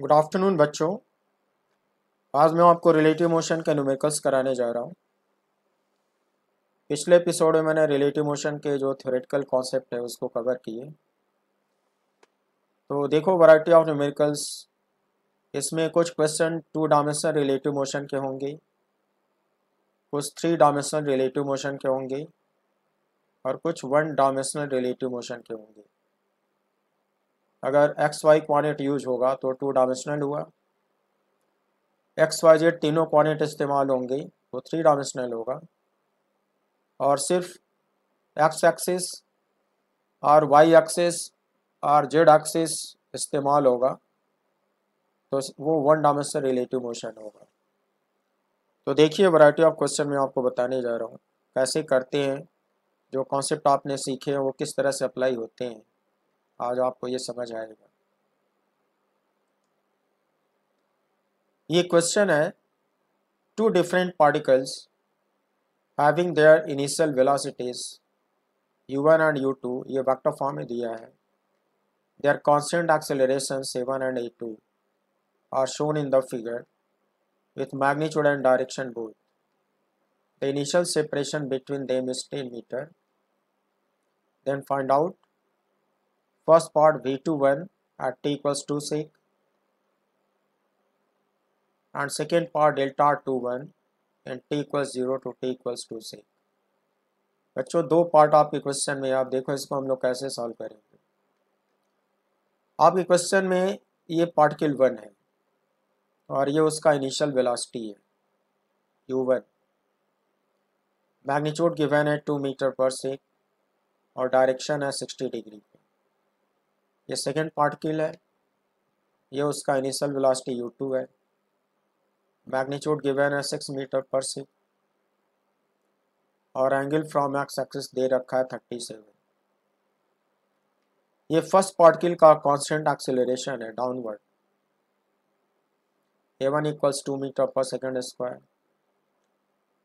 Good afternoon बच्चों। आज मैं आपको रिलेटिव मोशन के न्यूमेरिकल्स कराने जा रहा हूँ। पिछले एपिसोड में मैंने रिलेटिव मोशन के जो थ्योरेटिकल कॉन्सेप्ट है, उसको कवर किए। तो देखो वैरायटी ऑफ़ न्यूमेरिकल्स इसमें कुछ question two dimensional relative motion के होंगे। कुछ थ्री डायमेंशनल रिलेटिव मोशन के होंगे और कुछ वन डायमेंशनल रिलेटिव मोशन के होंगे। अगर एक्स वाई क्वानिट यूज़ होगा तो टू डायमेंशनल हुआ। एक्स वाई जेड तीनों क्वानिट इस्तेमाल होंगे तो थ्री डायमेंशनल होगा। और सिर्फ़ एक्स एक्सिस और वाई एक्सिस और जेड एक्सिस इस्तेमाल होगा तो वो वन डायमेंशनल रिलेटिव मोशन होगा। तो देखिए, वैरायटी ऑफ़ क्वेश्चन मैं आपको बताने जा रहा हूँ। कैसे करते हैं, जो कॉन्सेप्ट आपने सीखे हैं, वो किस तरह से अप्लाई होते हैं। आज आपको ये समझ आएगा ये क्वेश्चन है two different particles having their initial velocities u1 and u2 ये वेक्टर फॉर्म में दिया है their constant acceleration seven and a two are shown in the figure with magnitude and direction both. The initial separation between them is 10 meter. Then find out first part v21 at t equals 2 sec. And second part, delta r21 and t equals 0 to t equals 2 sec. बच्चों, दो part आपके question में, आप देखो इसको हम लोग कैसे सॉल्व करेंगे। आपके क्वेश्चन में ये पार्टिकल वन है। और ये उसका इनिशियल वेलोसिटी है। यू वन मैग्नीट्यूड गिवन है टू मीटर पर सेक और डायरेक्शन है सिक्सटी डिग्री ये सेकेंड पार्टिकल है। ये उसका इनिशियल वेलोसिटी यू टू है। मैग्नीट्यूड गिवन है सिक्स मीटर पर सेक और एंगल फ्रॉम एक्स एक्सिस दे रखा है थर्टी सेवन ये फ़र्स्ट पार्टिकल का कांस्टेंट एक्सेलरेशन है downward a one equals two metre per second square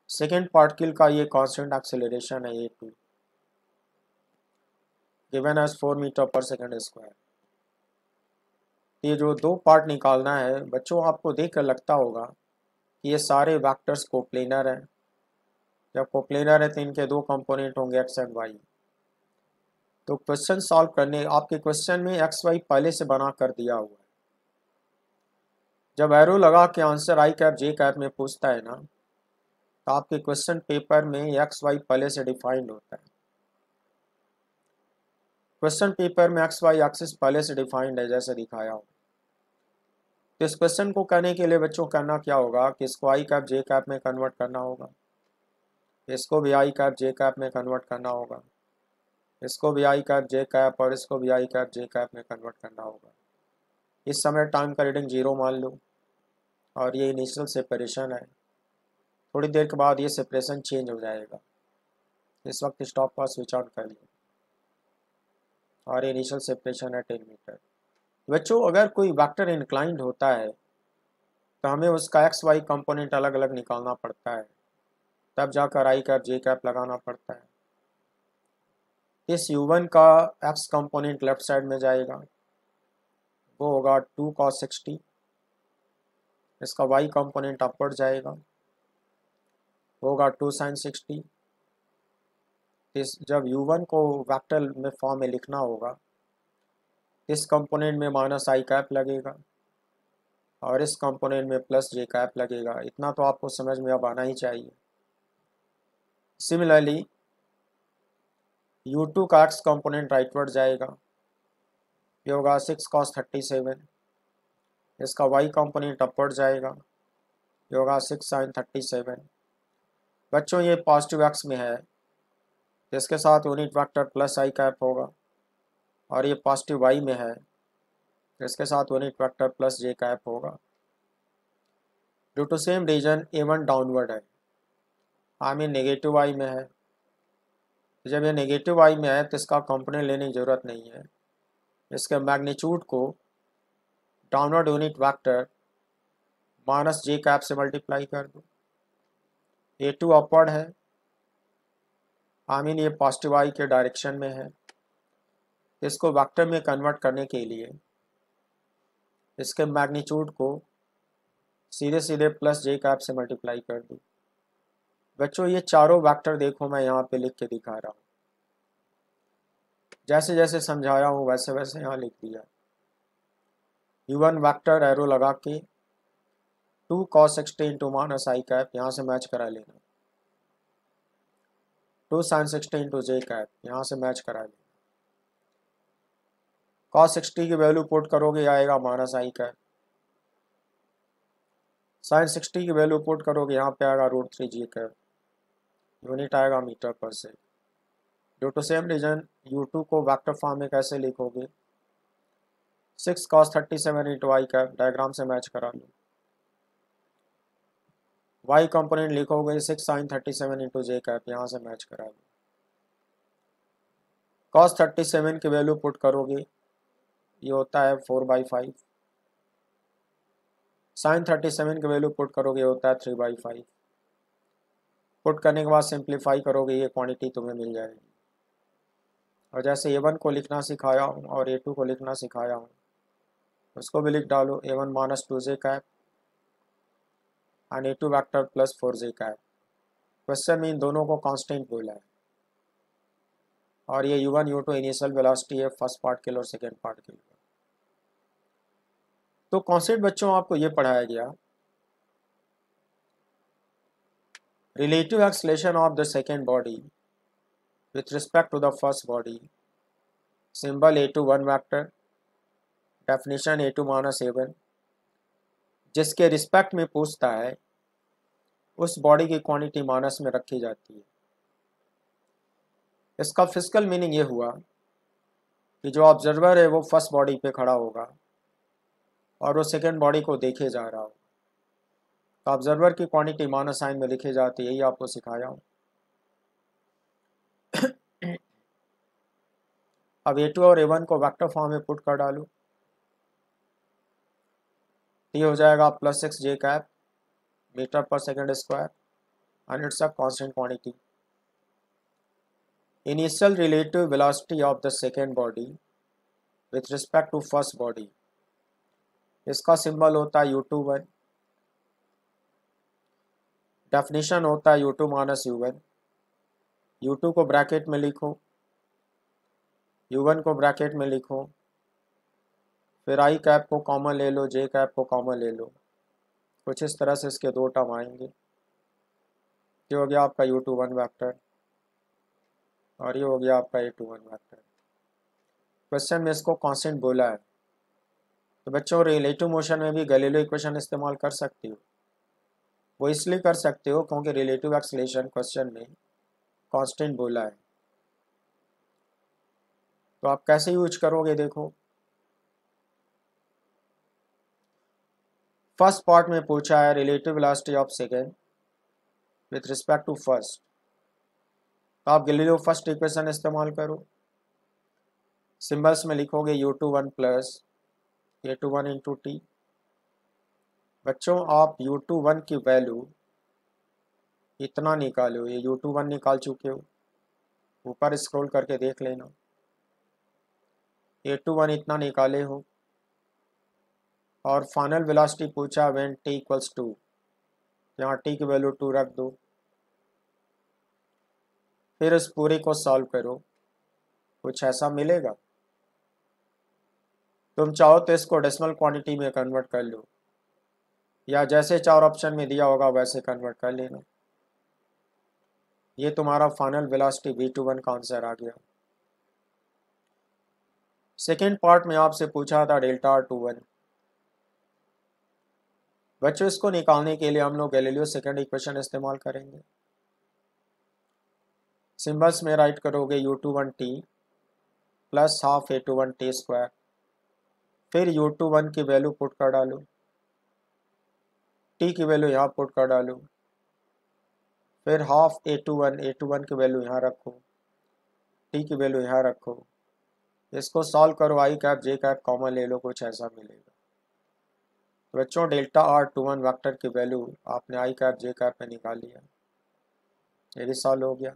second particle का ये कांस्टेंट एक्सेलरेशन है a two given as four metre per second square ये जो दो पार्ट निकालना है, बच्चों, आपको देख कर लगता होगा कि ये सारे वैक्टर्स कोप्लेनर हैं। जब कोप्लेनर है तो इनके दो कंपोनेंट होंगे एक्स एंड वाई तो क्वेश्चन सॉल्व करने, आपके क्वेश्चन में एक्स वाई पहले से बना कर दिया हुआ है। जब एरो लगा के answer i cap j cap में पूछता है ना तो आपके क्वेश्चन पेपर में एक्स वाई पहले से डिफाइंड होता है। क्वेश्चन पेपर में एक्स, वाई एक्सिस पहले से डिफाइंड है, जैसे दिखाया हो। तो इस क्वेश्चन को करने के लिए बच्चों करना क्या होगा कि इसको आई कैप जे कैप में कन्वर्ट करना होगा। इसको भी आई कैप जे कैप में कन्वर्ट करना होगा। इसको भी आई कैप जे कैप और इसको भी आई कैप जे कैप में कन्वर्ट करना होगा। इस समय टाइम का रीडिंग ज़ीरो मान लो, और ये इनिशियल सेपरेशन है। थोड़ी देर के बाद ये सेपरेशन चेंज हो जाएगा। इस वक्त स्टॉप का स्विच ऑन कर लो और इनिशियल सेपरेशन है टेन मीटर बच्चों, अगर कोई वेक्टर इंक्लाइंड होता है तो हमें उसका एक्स वाई कंपोनेंट अलग अलग निकालना पड़ता है। तब जाकर आई कैप जे कैप लगाना पड़ता है। इस यू वन का एक्स कंपोनेंट लेफ़्ट साइड में जाएगा। वो होगा टू कॉस सिक्सटी इसका वाई कंपोनेंट अपवर्ड जाएगा। वो होगा टू साइन सिक्सटी इस, जब यू वन को वेक्टर में फॉर्म में लिखना होगा, इस कंपोनेंट में माइनस आई कैप लगेगा और इस कंपोनेंट में प्लस जे कैप लगेगा। इतना तो आपको समझ में अब आना ही चाहिए। सिमिलरली यू टू का एक्स कंपोनेंट राइटवर्ड जाएगा। ये होगा सिक्स कॉस थर्टी सेवन इसका वाई कंपोनेंट अपवर्ड जाएगा। ये होगा सिक्स साइन थर्टी सेवन बच्चों, ये पॉजिटिव एक्स में है। जिसके साथ unit vector plus i cap होगा। और ये पॉजिटिव वाई में है। इसके साथ unit vector plus j cap होगा। Due to same reason a one downward है। आई मीन नेगेटिव वाई में है। जब ये नेगेटिव वाई में है तो इसका कंपोनेंट लेने की ज़रूरत नहीं है। इसके मैग्नीट्यूड को downward unit vector minus j cap से मल्टीप्लाई कर दो। ए टू अपवर्ड है। आई मीन ये पॉजिटिव आई के डायरेक्शन में है। इसको वेक्टर में कन्वर्ट करने के लिए, इसके मैग्नीट्यूड को सीधे सीधे प्लस जे कैप से मल्टीप्लाई कर दी। बच्चों, ये चारों वेक्टर देखो, मैं यहाँ पे लिख के दिखा रहा हूँ। जैसे जैसे समझाया हूँ, वैसे वैसे यहाँ लिख दिया। यू वन वैक्टर एरो लगा के two cos sixty into minus i cap यहाँ से मैच करा लेना। Two sine sixty into j cap यहाँ से मैच करा लेना कॉस सिक्सटी की वैल्यू पुट करोगे आएगा minus i cap sine sixty की वैल्यू पुट करोगे, यहाँ पे आएगा root three g cap unit आएगा metre per sec due to same reason u two को वेक्टर फॉर्म में कैसे लिखोगे? Six cos thirty seven into i cap diagram से मैच करा लो। वाई कंपोनेंट लिखोगे six sine thirty seven into j cap यहाँ से मैच करा लो कॉस थर्टी सेवन की वैल्यू पुट करोगे, ये होता है four by five sine thirty seven की वैल्यू पुट करोगे, ये होता है थ्री बाई फाइव पुट करने के बाद सिंप्लीफाई करोगे, ये क्वांटिटी तुम्हें मिल जाएगी। और जैसे ए वन को लिखना सिखाया हूँ और ए टू को लिखना सिखाया हूँ, उसको भी लिख डालो a one minus two j cap and a two vector plus four j का है। क्वेश्चन में इन दोनों को कॉन्स्टेंट बोला है। और ये u one u two initial velocity है फ़र्स्ट पार्ट के लिए और सेकेंड पार्ट के लिए। तो कॉन्सेप्ट बच्चों आपको ये पढ़ाया गया। Relative acceleration of the second body with respect to the first body symbol a two one vector definition a two minus a one जिसके रिस्पेक्ट में पूछता है, उस बॉडी की क्वांटिटी माइनस में रखी जाती है। इसका फ़िज़िकल मीनिंग ये हुआ कि जो ऑब्जर्वर है, वो फ़र्स्ट बॉडी पे खड़ा होगा और वो सेकेंड बॉडी को देखे जा रहा होगा। तो ऑब्जर्वर की क्वांटिटी माइनस साइन में लिखी जाती है, यही आपको सिखाया हूँ। अब ए टू और ए वन को वेक्टर फॉर्म में पुट कर डालू। ये हो जाएगा plus six j cap metre per second square and it's a constant quantity initial relative velocity of the second body with respect to first body इसका सिंबल होता है यू टू वन डेफिनेशन होता है u two minus u one u two को bracket में लिखो. You one को bracket में लिखो. फिर आई कैप को कॉमन ले लो, जे कैप को कॉमन ले लो। कुछ इस तरह से इसके दो टर्म आएँगे। ये हो गया आपका यू टू वन वैक्टर और ये हो गया आपका a two one vector question में इसको कांस्टेंट बोला है। तो बच्चों रिलेटिव मोशन में भी गलीलो इक्वेशन इस्तेमाल कर सकती हो। वो इसलिए कर सकते हो क्योंकि रिलेटिव एक्सलेशन क्वेश्चन में कांस्टेंट बोला है। तो आप कैसे यूज़ करोगे देखो। फ़र्स्ट पार्ट में पूछा है relative velocity of second with respect to first. तो आप गलीलियो फ़र्स्ट इक्वेशन इस्तेमाल करो। सिंबल्स में लिखोगे u two one plus a two one into t बच्चों, आप यू टू वन की वैल्यू इतना निकालो, ये यू टू वन निकाल चुके हो। ऊपर स्क्रॉल करके देख लेना। ए टू वन इतना निकाले हो। और फाइनल वेलोसिटी पूछा व्हेन टी इक्वल्स टू यहाँ टी की वैल्यू टू रख दो। फिर इस पूरे को सॉल्व करो। कुछ ऐसा मिलेगा? तुम चाहो तो इसको डेसिमल क्वांटिटी में कन्वर्ट कर लो। या जैसे चार ऑप्शन में दिया होगा वैसे कन्वर्ट कर लेना। ये तुम्हारा final velocity v two one का आंसर आ गया। सेकेंड पार्ट में आपसे पूछा था डेल्टा टू वन बच्चों, इसको निकालने के लिए हम लोग गैलीलियो सेकेंड इक्वेशन इस्तेमाल करेंगे। सिंबल्स में राइट करोगे u two one t plus half a two one t square फिर यू टू वन की वैल्यू पुट कर डालो। टी की वैल्यू यहाँ पुट कर डालो। फिर half a two one a two one की वैल्यू यहाँ रखो। टी की वैल्यू यहाँ रखो। इसको सॉल्व करो i cap j cap common ले लो, कुछ ऐसा मिलेगा। बच्चों, delta r two one vector की वैल्यू आपने आई कैप, जे कैप में निकाल लिया ये भी सॉल्व हो गया।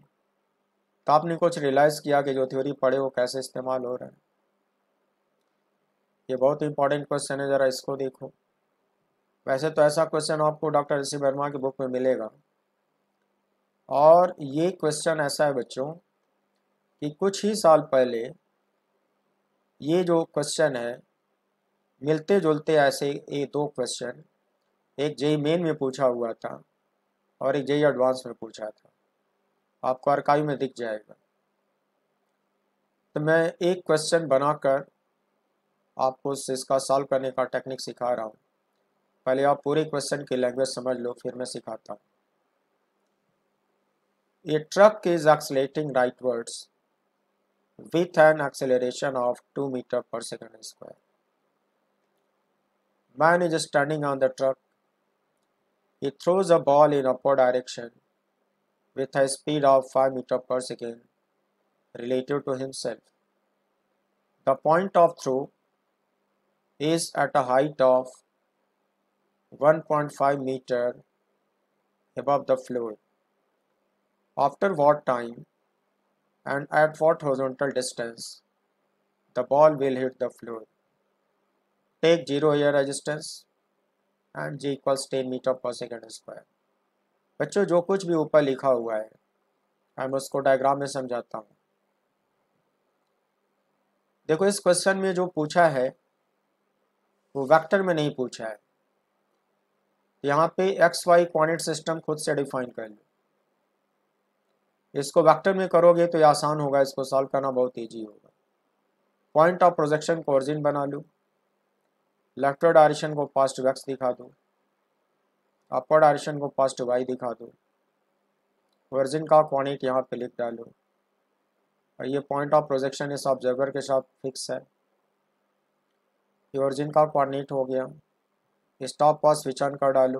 तो आपने कुछ रियलाइज़ किया कि जो थ्योरी पढ़े वो कैसे इस्तेमाल हो रहा है? ये बहुत इंपॉर्टेंट क्वेश्चन है, ज़रा इसको देखो। वैसे तो ऐसा क्वेश्चन आपको डॉक्टर ऋषि वर्मा की बुक में मिलेगा। और ये क्वेश्चन ऐसा है बच्चों, कि कुछ ही साल पहले ये जो क्वेश्चन है मिलते जुलते ऐसे ये दो क्वेश्चन एक जेई मेन में पूछा हुआ था और एक जेई एडवांस में पूछा था। आपको आर्काइव में दिख जाएगा। तो मैं एक क्वेश्चन बनाकर आपको इसका सॉल्व करने का टेक्निक सिखा रहा हूँ। पहले आप पूरे क्वेश्चन की लैंग्वेज समझ लो, फिर मैं सिखाता हूँ। A truck is accelerating rightwards with an acceleration of 2 meter per second square. Man is standing on the truck. He throws a ball in upward direction with a speed of 5 meter per second relative to himself. The point of throw is at a height of 1.5 meter above the floor. After what time and at what horizontal distance the ball will hit the floor. Take 0 air resistance and g equals 10 meter per second square. बच्चों, जो कुछ भी ऊपर लिखा हुआ है मैं उसको डायग्राम में समझाता हूँ। देखो, इस क्वेश्चन में जो पूछा है, वो वेक्टर में नहीं पूछा है। यहाँ पे एक्स वाई क्वानिट सिस्टम खुद से डिफाइन कर लो। इसको वेक्टर में करोगे तो ये आसान होगा, इसको सॉल्व करना बहुत ईजी होगा। पॉइंट ऑफ़ प्रोजेक्शन को ओरिजिन बना लूँ। लेफ्टवर्ड डायरेक्शन को पास्ट वैक्स दिखा दो। अपर डायरेक्शन को पास्ट वाई दिखा दो। वर्जिन का क्वानिट यहाँ पे लिख डालो। और ये पॉइंट ऑफ़ प्रोजेक्शन इस ऑब्जर्वर के साथ फिक्स है। ये ओरिजिन का क्वानिट हो गया। स्टॉप पास स्विच ऑन कर डालो।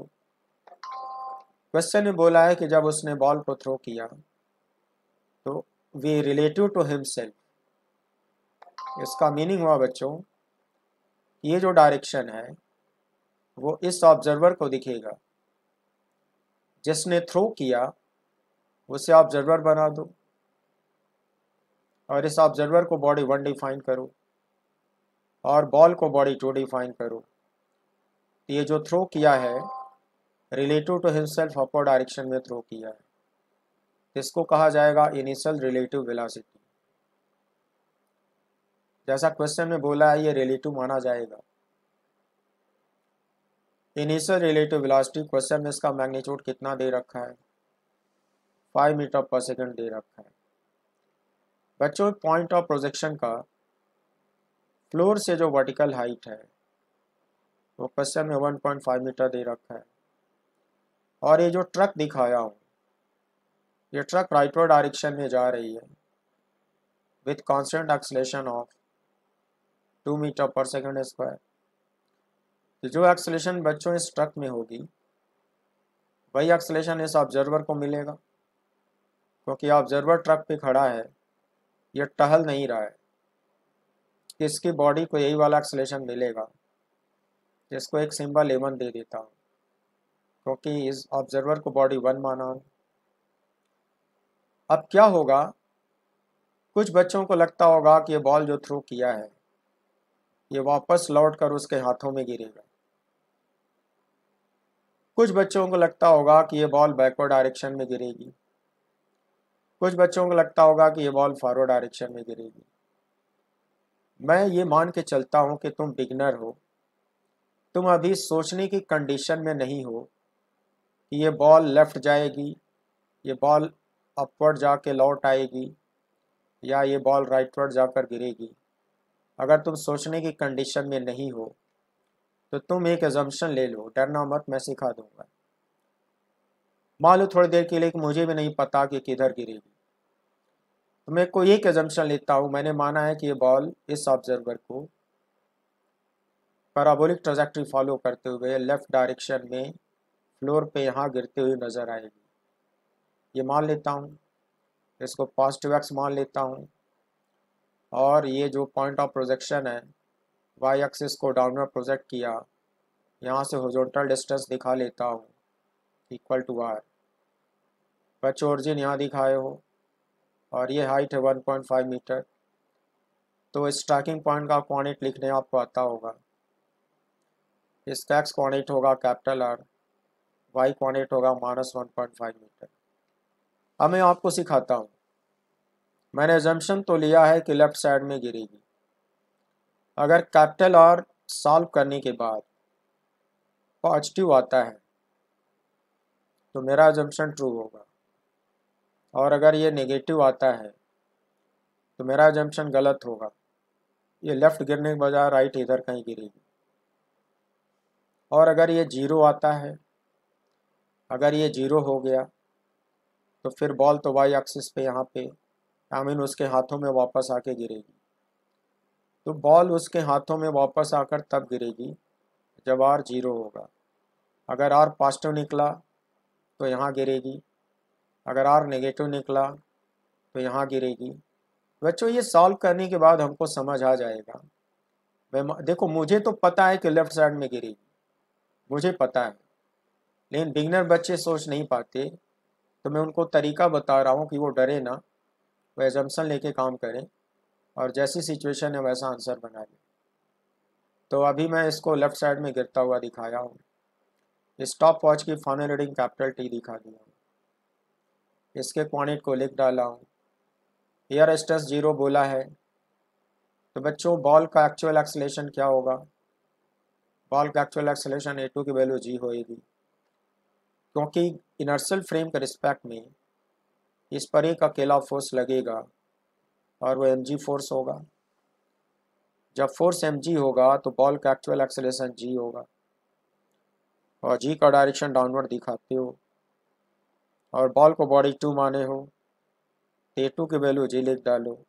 क्वेश्चन में बोला है कि जब उसने बॉल को थ्रो किया तो वे रिलेटिव टू हिमसेल्फ इसका मीनिंग हुआ बच्चों ये जो डायरेक्शन है, वो इस ऑब्जर्वर को दिखेगा। जिसने थ्रो किया, उसे ऑब्जर्वर बना दो और इस ऑब्जर्वर को बॉडी वन डिफाइन करो और बॉल को बॉडी टू डिफाइन करो। ये जो थ्रो किया है relative to himself upper direction में थ्रो किया है। इसको कहा जाएगा इनिशियल रिलेटिव वेलोसिटी जैसा क्वेश्चन में बोला है, ये रिलेटिव माना जाएगा। इनिशियल रिलेटिव वेलोसिटी क्वेश्चन में इसका मैग्नीट्यूड कितना दे रखा है? फाइव मीटर पर सेकंड दे रखा है। बच्चों पॉइंट ऑफ़ प्रोजेक्शन का फ्लोर से जो वर्टिकल हाइट है, वो क्वेश्चन में 1.5 मीटर दे रखा है। और ये जो ट्रक दिखाया हूँ, ये ट्रक राइटवर्ड डायरेक्शन में जा रही है with constant acceleration of two metre per second square तो जो एक्सलेशन बच्चों इस ट्रक में होगी, वही एक्सलेशन इस ऑब्जर्वर को मिलेगा। क्योंकि ऑब्जर्वर ट्रक पे खड़ा है, ये टहल नहीं रहा है। इसकी बॉडी को यही वाला एक्सलेशन मिलेगा, जिसको एक सिंबल एवन दे देता हूँ। क्योंकि इस ऑब्जर्वर को बॉडी वन माना हूँ। अब क्या होगा? कुछ बच्चों को लगता होगा कि ये बॉल जो थ्रो किया है ये वापस लौट कर उसके हाथों में गिरेगा। कुछ बच्चों को लगता होगा कि ये बॉल बैकवर्ड डायरेक्शन में गिरेगी। कुछ बच्चों को लगता होगा कि ये बॉल फॉरवर्ड डायरेक्शन में गिरेगी। मैं ये मान के चलता हूँ कि तुम बिगनर हो। तुम अभी सोचने की कंडीशन में नहीं हो कि ये बॉल लेफ़्ट जाएगी, ये बॉल अपवर्ड जाके लौट आएगी या ये बॉल राइटवर्ड जाकर गिरेगी। अगर तुम सोचने की कंडीशन में नहीं हो तो तुम एक एजम्पन ले लो, डरना मत, मैं सिखा दूँगा। मान लो थोड़ी देर के लिए कि मुझे भी नहीं पता कि किधर गिरेगी। तो मैं कोई एक एजम्पन लेता हूँ, मैंने माना है कि ये बॉल इस ऑब्जर्वर को पैराबोलिक ट्रोजेक्ट्री फॉलो करते हुए लेफ़्ट डायरेक्शन में फ्लोर पे यहाँ गिरते हुए नज़र आएगी। ये मान लेता हूँ, इसको पॉजिटिव एक्स मान लेता हूँ। और ये जो पॉइंट ऑफ़ प्रोजेक्शन है वाई एक्सिस को डाउनवर्ड प्रोजेक्ट किया, यहाँ से होजोटल डिस्टेंस दिखा लेता हूँ इक्वल टू आर बच्चे ओरिजिन यहाँ दिखाए हो, और ये हाइट है 1.5 मीटर तो स्ट्राइकिंग पॉइंट का क्वानिट लिखने आपको आता होगा। इसका एक्स क्वानिट होगा कैपिटल आर वाई क्वानिट होगा minus one point five metre अब मैं आपको सिखाता हूँ। मैंने जम्पन तो लिया है कि लेफ़्ट साइड में गिरेगी। अगर कैपिटल आर सॉल्व करने के बाद पॉजिटिव आता है तो मेरा जम्पन ट्रू होगा। और अगर ये नेगेटिव आता है तो मेरा जम्पन गलत होगा। ये लेफ़्ट गिरने के बजाय राइट इधर कहीं गिरेगी। और अगर ये ज़ीरो आता है, अगर ये ज़ीरो हो गया तो फिर बॉल तो वाई एक्सिस पे यहाँ पे आई उसके हाथों में वापस आके गिरेगी। तो बॉल उसके हाथों में वापस आकर तब गिरेगी, जब आर ज़ीरो होगा। अगर आर पॉजिटिव निकला तो यहाँ गिरेगी। अगर आर नेगेटिव निकला तो यहाँ गिरेगी। बच्चों, ये सॉल्व करने के बाद हमको समझ आ जाएगा। मैं देखो, मुझे तो पता है कि लेफ़्ट साइड में गिरेगी। मुझे पता है। लेकिन बिगनर बच्चे सोच नहीं पाते। तो मैं उनको तरीका बता रहा हूँ कि वो डरे ना। वो एजम्सन लेके काम करें और जैसी सिचुएशन है वैसा आंसर बना लें। तो अभी मैं इसको लेफ़्ट साइड में गिरता हुआ दिखाया हूँ। स्टॉप वॉच की फाइनल रीडिंग कैपिटल टी दिखा दिया हूँ। इसके क्वानिट को लिख डाला हूँ। एयर स्ट्रेस ज़ीरो बोला है। तो बच्चों बॉल का एक्चुअल एक्सलेशन क्या होगा? बॉल का एक्चुअल एक्सलेशन ए टू की वैल्यू जी होएगी। क्योंकि इनर्सल फ्रेम के रिस्पेक्ट में इस पर एक अकेला फोर्स लगेगा और वो एम जी फोर्स होगा। जब फोर्स एम जी होगा तो बॉल का एक्चुअल एक्सलेशन जी होगा। और जी का डायरेक्शन डाउनवर्ड दिखाते हो। और बॉल को बॉडी टू माने हो। ए टू की वैल्यू जी लिख डालो।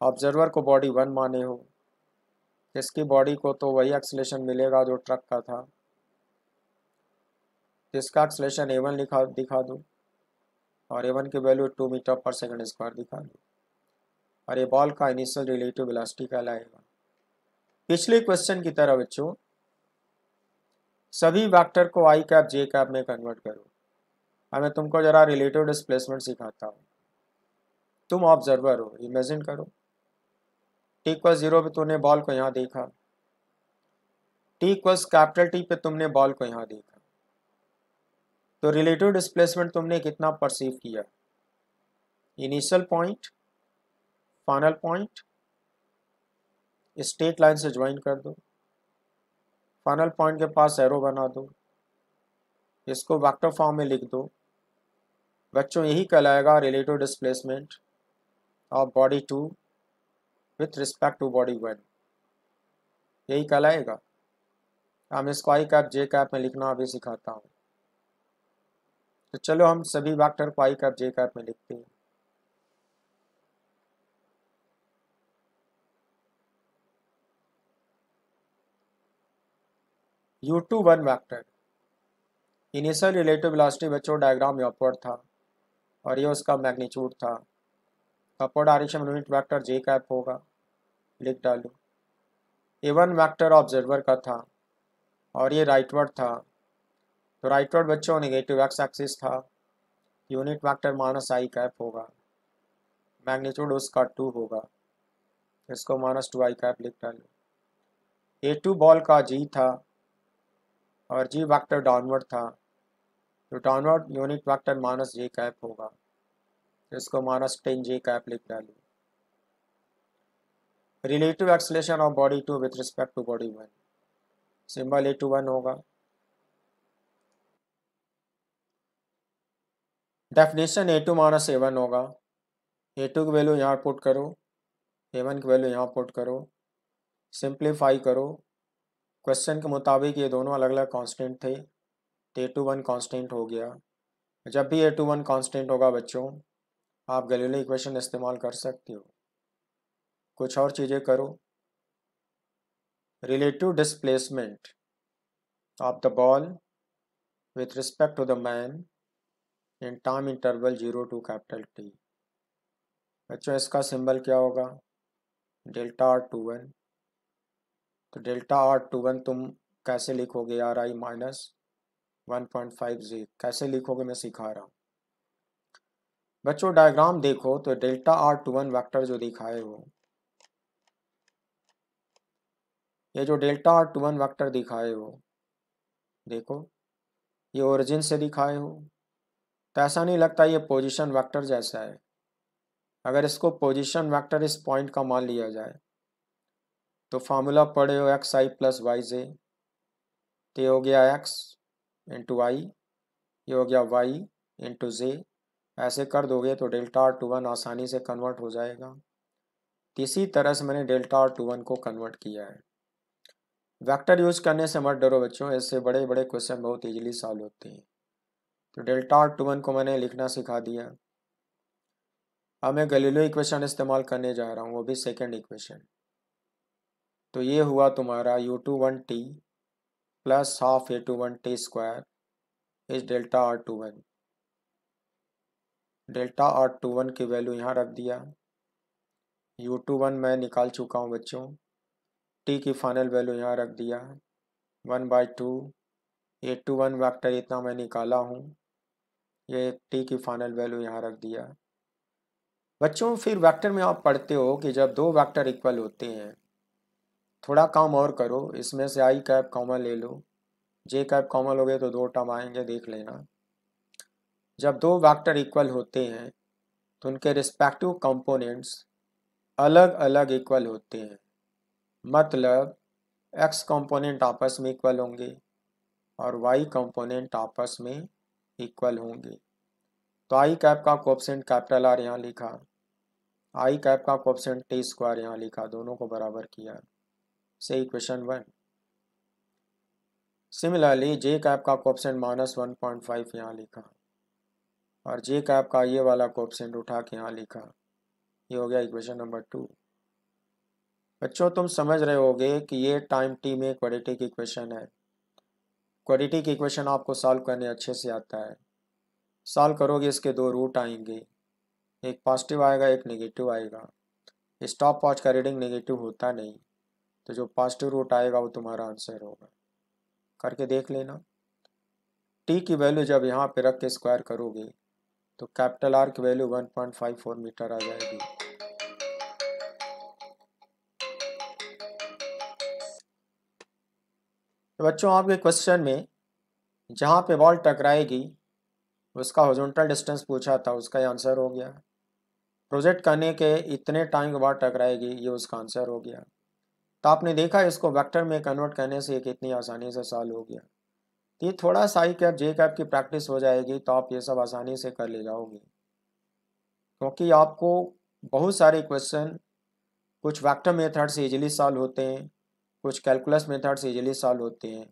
ऑब्जर्वर को बॉडी वन माने हो। इसकी बॉडी को तो वही एक्सलेशन मिलेगा जो ट्रक का था। इसका एक्सलेशन ए वन लिखा, दिखा दो। और ए वन की value two metre per second square दिखा दो और ये बॉल का इनिशियल रिलेटिव वेलोसिटी कहलाएगा पिछले क्वेश्चन की तरह बच्चों, सभी वेक्टर को आई कैप जे कैप में कन्वर्ट करो। अब मैं तुमको जरा रिलेटिव डिस्प्लेसमेंट सिखाता हूँ। तुम ऑब्जर्वर हो इमेजिन करो। टी इक्वल ज़ीरो पे तुमने बॉल को यहाँ देखा। टी इक्वल्स कैपिटल टी पे तुमने बॉल को यहाँ देखा। तो रिलेटिव डिस्प्लेसमेंट तुमने कितना परसीव किया? Initial point final point straight line से ज्वाइन कर दो। फाइनल पॉइंट के पास एरो बना दो। इसको वेक्टर फॉर्म में लिख दो। बच्चों, यही कहलाएगा relative displacement of body two with respect to body one यही कहलाएगा हम इसको आई कैप जे कैप में लिखना अभी सिखाता हूँ। तो चलो हम सभी वेक्टर को आई कैप जे कैप में लिखते हैं। U two one vector initial relative velocity बच्चों डायग्राम में अपवर्ड था और ये उसका मैग्नीट्यूड था। Upward direction unit vector j cap होगा। लिख डालो। ए वन वैक्टर ऑब्जर्वर का था और ये राइटवर्ड था। तो राइट राइटवर्ड बच्चों नेगेटिव एक्स एक्सिस था। Unit vector minus i cap होगा। मैग्नीट्यूड उसका टू होगा। इसको माइनस टू आई कैप लिख डालो ए टू बॉल का जी था और जी वेक्टर डाउनवर्ड था। तो downward unit vector minus j cap होगा। इसको माइनस टेन जे कैप लिख डालो relative acceleration of body two with respect to body one. Symbol a two one होगा। Definition a two minus a one होगा। ए two की value यहाँ put करो। ए one की वैल्यू यहाँ पुट करो। सिंप्लीफाई करो। क्वेश्चन के मुताबिक ये दोनों अलग अलग कांस्टेंट थे ए टू वन कांस्टेंट हो गया। जब भी ए टू वन कांस्टेंट होगा बच्चों, आप गलीले इक्वेशन इस्तेमाल कर सकते हो। कुछ और चीज़ें करो। Relative displacement of the ball with respect to the man in time interval zero to capital T बच्चों, इसका सिंबल क्या होगा? Delta r two one. तो डेल्टा आर टू वन तुम कैसे लिखोगे? R i minus one point five g. कैसे लिखोगे? मैं सिखा रहा हूँ। बच्चों डायग्राम देखो तो delta r two one vector जो दिखाए हो। ये जो delta r two one vector दिखाए हो, देखो, ये ओरिजिन से दिखाए हो। तो ऐसा नहीं लगता ये पोजीशन वेक्टर जैसा है। अगर इसको पोजीशन वेक्टर इस पॉइंट का मान लिया जाए तो फार्मूला पढ़े हो x i plus y j तो हो गया एक्स इंटू आई ये हो गया वाई इंटू जे ऐसे कर दोगे तो डेल्टा आर टू वन आसानी से कन्वर्ट हो जाएगा। इसी तरह से मैंने डेल्टा आर टू वन को कन्वर्ट किया है। वेक्टर यूज़ करने से मत डरो बच्चों, इससे बड़े बड़े क्वेश्चन बहुत इजीली सॉल्व होते हैं। तो डेल्टा आर टू वन को मैंने लिखना सिखा दिया। अब मैं गलीलो इक्वेशन इस्तेमाल करने जा रहा हूँ, वो भी सेकेंड इक्वेशन तो ये हुआ तुम्हारा u two one t plus half a two one t square is delta r two one. Delta r two one की वैल्यू यहाँ रख दिया। यू टू वन मैं निकाल चुका हूँ बच्चों। टी की फाइनल वैल्यू यहाँ रख दिया। One by two a two one vector इतना मैं निकाला हूँ। ये टी की फाइनल वैल्यू यहाँ रख दिया। बच्चों, फिर वेक्टर में आप पढ़ते हो कि जब दो वेक्टर इक्वल होते हैं, थोड़ा काम और करो, इसमें से आई कैप कॉमन ले लो जे कैप कॉमन लोगे तो दो टर्म आएँगे, देख लेना। जब दो वेक्टर इक्वल होते हैं तो उनके रिस्पेक्टिव कंपोनेंट्स अलग अलग इक्वल होते हैं। मतलब एक्स कंपोनेंट आपस में इक्वल होंगे और वाई कंपोनेंट आपस में इक्वल होंगे। तो आई कैप का कोप्सेंट कैपिटल आर यहाँ लिखा। आई कैप का कोप्सेंट टी स्क्वायर यहाँ लिखा। दोनों को बराबर किया। से equation one similarly j cap का component minus one point five यहाँ लिखा। और जे कैप का ये वाला कोप्सेंट उठा के यहाँ लिखा। ये हो गया इक्वेशन नंबर टू बच्चों, तुम समझ रहे होगे कि ये टाइम टी में क्वाड्रेटिक इक्वेशन है। क्वाड्रेटिक इक्वेशन आपको सॉल्व करने अच्छे से आता है। सॉल्व करोगे इसके दो रूट आएँगे। एक पॉजिटिव आएगा, एक नेगेटिव आएगा। स्टॉप वॉच का रीडिंग नेगेटिव होता नहीं। तो जो पॉजिटिव रूट आएगा, वो तुम्हारा आंसर होगा। करके देख लेना। टी की वैल्यू जब यहाँ पे रख के स्क्वायर करोगे तो कैपिटल आर की वैल्यू 1.54 मीटर आ जाएगी। तो बच्चों, आपके क्वेश्चन में जहाँ पे बॉल टकराएगी, उसका हॉरिजॉन्टल डिस्टेंस पूछा था, उसका आंसर हो गया। प्रोजेक्ट करने के इतने टाइम के बाद टकराएगी, ये उसका आंसर हो गया। तो आपने देखा इसको वेक्टर में कन्वर्ट करने से कितनी आसानी से सॉल्व हो गया। तो ये थोड़ा सा ही कैप जे कैप की प्रैक्टिस हो जाएगी तो आप ये सब आसानी से कर ले जाओगे। क्योंकि आपको बहुत सारे क्वेश्चन कुछ वेक्टर मेथड से इजीली सॉल्व होते हैं। कुछ कैलकुलस मेथड्स इजीली सॉल्व होते हैं।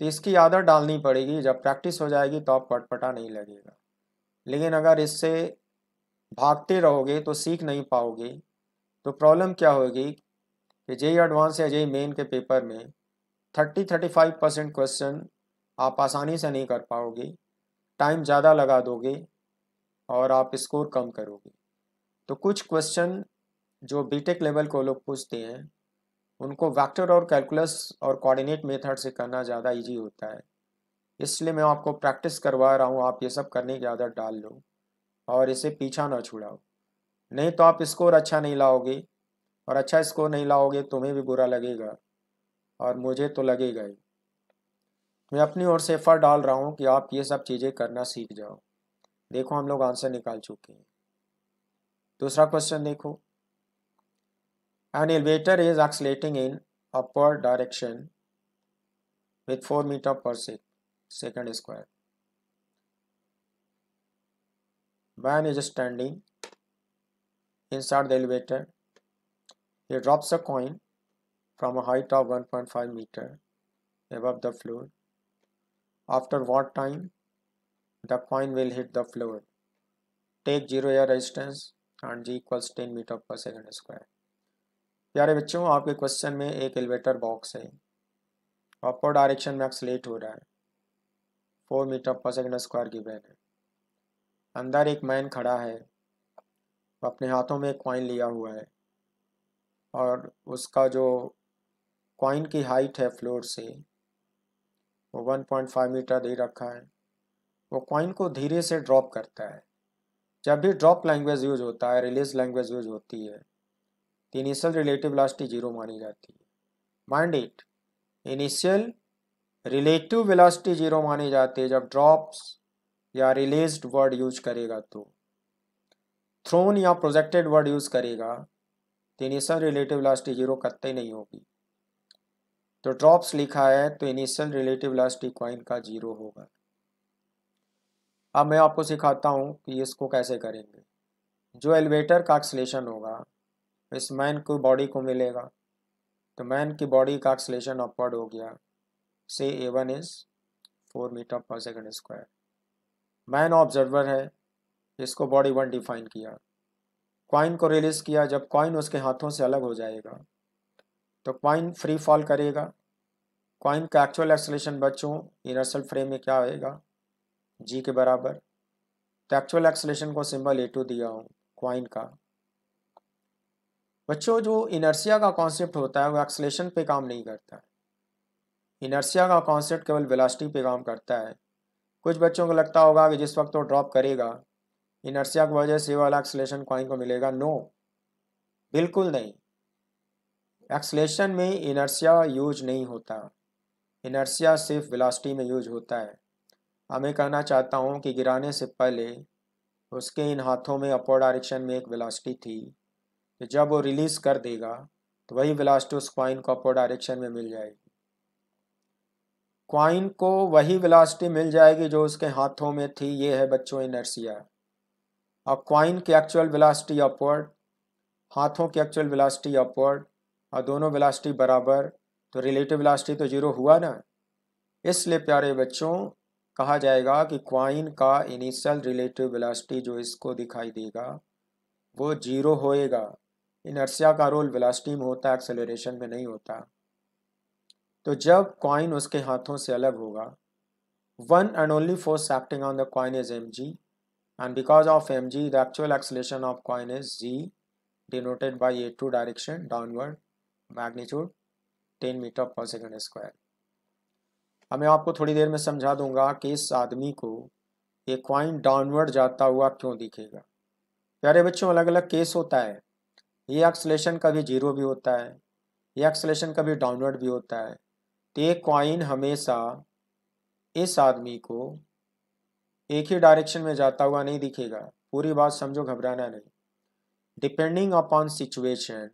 तो इसकी आदत डालनी पड़ेगी, जब प्रैक्टिस हो जाएगी तो आप पटपटा नहीं लगेगा। लेकिन अगर इससे भागते रहोगे तो सीख नहीं पाओगे तो प्रॉब्लम क्या होगी कि जेई एडवांस या जेई मेन के पेपर में thirty thirty five percent question आप आसानी से नहीं कर पाओगे, टाइम ज़्यादा लगा दोगे और आप स्कोर कम करोगे। तो कुछ क्वेश्चन जो बीटेक लेवल को लोग पूछते हैं उनको वेक्टर और कैलकुलस और कोऑर्डिनेट मेथड से करना ज़्यादा इजी होता है। इसलिए मैं आपको प्रैक्टिस करवा रहा हूँ, आप ये सब करने की आदत डाल लो और इसे पीछा ना छुड़ाओ। नहीं तो आप स्कोर अच्छा नहीं लाओगे और अच्छा स्कोर नहीं लाओगे तुम्हें भी बुरा लगेगा और मुझे तो लगेगा ही। मैं अपनी ओर से एफर्ट डाल रहा हूँ कि आप ये सब चीज़ें करना सीख जाओ। देखो हम लोग आंसर निकाल चुके हैं। दूसरा क्वेश्चन देखो। An elevator is accelerating in upward direction with 4 meter per sec second square. Man is standing inside the elevator. He drops a coin from a height of 1.5 meter above the floor. After what time the coin will hit the floor? Take 0 air resistance and g equals 10 meter per second square. प्यारे बच्चों, आपके question में एक elevator box है। अपर direction में एक्सलेट हो रहा है। Four metre per second square की बैन है। अंदर एक मैन खड़ा है। अपने हाथों में एक कॉइन लिया हुआ है। और उसका जो कॉइन की हाइट है फ्लोर से, वो 1.5 मीटर दे रखा है। वो कॉइन को धीरे से ड्रॉप करता है। जब भी ड्रॉप लैंग्वेज यूज़ होता है रिलीज़ लैंग्वेज यूज़ होती है तो इनिशियल रिलेटिव वेलोसिटी ज़ीरो मानी जाती है। Mind it initial relative velocity zero मानी जाती है जब ड्रॉप्स या रिलीज्ड वर्ड यूज़ करेगा तो। थ्रोन या प्रोजेक्टेड वर्ड यूज़ करेगा तो इनिशियल रिलेटिव वेलोसिटी ज़ीरो कतई नहीं होगी। तो ड्रॉप्स लिखा है तो इनिशियल रिलेटिव वेलोसिटी कॉइन का ज़ीरो होगा। अब मैं आपको सिखाता हूँ कि इसको कैसे करेंगे। जो एलिवेटर का एक्सलेशन होगा इस मैन को बॉडी को मिलेगा। तो मैन की बॉडी का एक्सलेशन अपवर्ड हो गया। से a one is four metre per second square man observer है। इसको बॉडी वन डिफाइन किया। कॉइन को रिलीज़ किया। जब कॉइन उसके हाथों से अलग हो जाएगा तो कॉइन फ्री फॉल करेगा। कॉइन का एक्चुअल एक्सलेशन बच्चों इनर्सल फ्रेम में क्या आएगा? जी के बराबर। तो एक्चुअल एक्सलेशन को सिंबल ए टू दिया हूँ क्वाइन का। बच्चों, जो इनर्सिया का कॉन्सेप्ट होता है, वो एक्सलेशन पे काम नहीं करता है। इनर्सिया का कॉन्सेप्ट केवल वेलासिटी पे काम करता है। कुछ बच्चों को लगता होगा कि जिस वक्त वो ड्रॉप करेगा, इनर्सिया की वजह से वाला एक्सलेशन कॉइन को मिलेगा। नो बिल्कुल नहीं। एक्सलेशन में इनर्सिया यूज़ नहीं होता। इनर्सिया सिर्फ़ वेलासिटी में यूज़ होता है। हमें कहना चाहता हूँ कि गिराने से पहले, उसके इन हाथों में अपर डायरेक्शन में एक वेलासिटी थी। कि जब वो रिलीज़ कर देगा तो वही वेलासिटी उस क्वाइन को अपर डायरेक्शन में मिल जाएगी। क्वाइन को वही वेलासिटी मिल जाएगी जो उसके हाथों में थी, ये है बच्चों इनर्सिया अब क्वाइन की एक्चुअल वेलासिटी अपवर्ड हाथों की एक्चुअल वेलासिटी अपवर्ड और दोनों वेलासिटी बराबर तो रिलेटिव वेलासिटी तो ज़ीरो हुआ ना। इसलिए प्यारे बच्चों, कहा जाएगा कि क्वाइन का इनिशियल रिलेटिव वेलोसिटी जो इसको दिखाई देगा, वो ज़ीरो होएगा। इनर्सिया का रोल वेलोसिटी में होता है एक्सेलरेशन में नहीं होता। तो जब क्वाइन उसके हाथों से अलग होगा one and only force acting on the coin is m g and because of m g the actual acceleration of coin is g denoted by a two direction downward magnitude ten metre per second square अब मैं आपको थोड़ी देर में समझा दूँगा कि इस आदमी को ये क्वाइन डाउनवर्ड जाता हुआ क्यों दिखेगा। प्यारे बच्चों अलग अलग केस होता है। ये एक्सलेशन कभी ज़ीरो भी होता है, ये एक्सलेशन कभी डाउनवर्ड भी होता है। तो ये क्वाइन हमेशा इस आदमी को एक ही डायरेक्शन में जाता हुआ नहीं दिखेगा। पूरी बात समझो, घबराना नहीं। Depending upon situation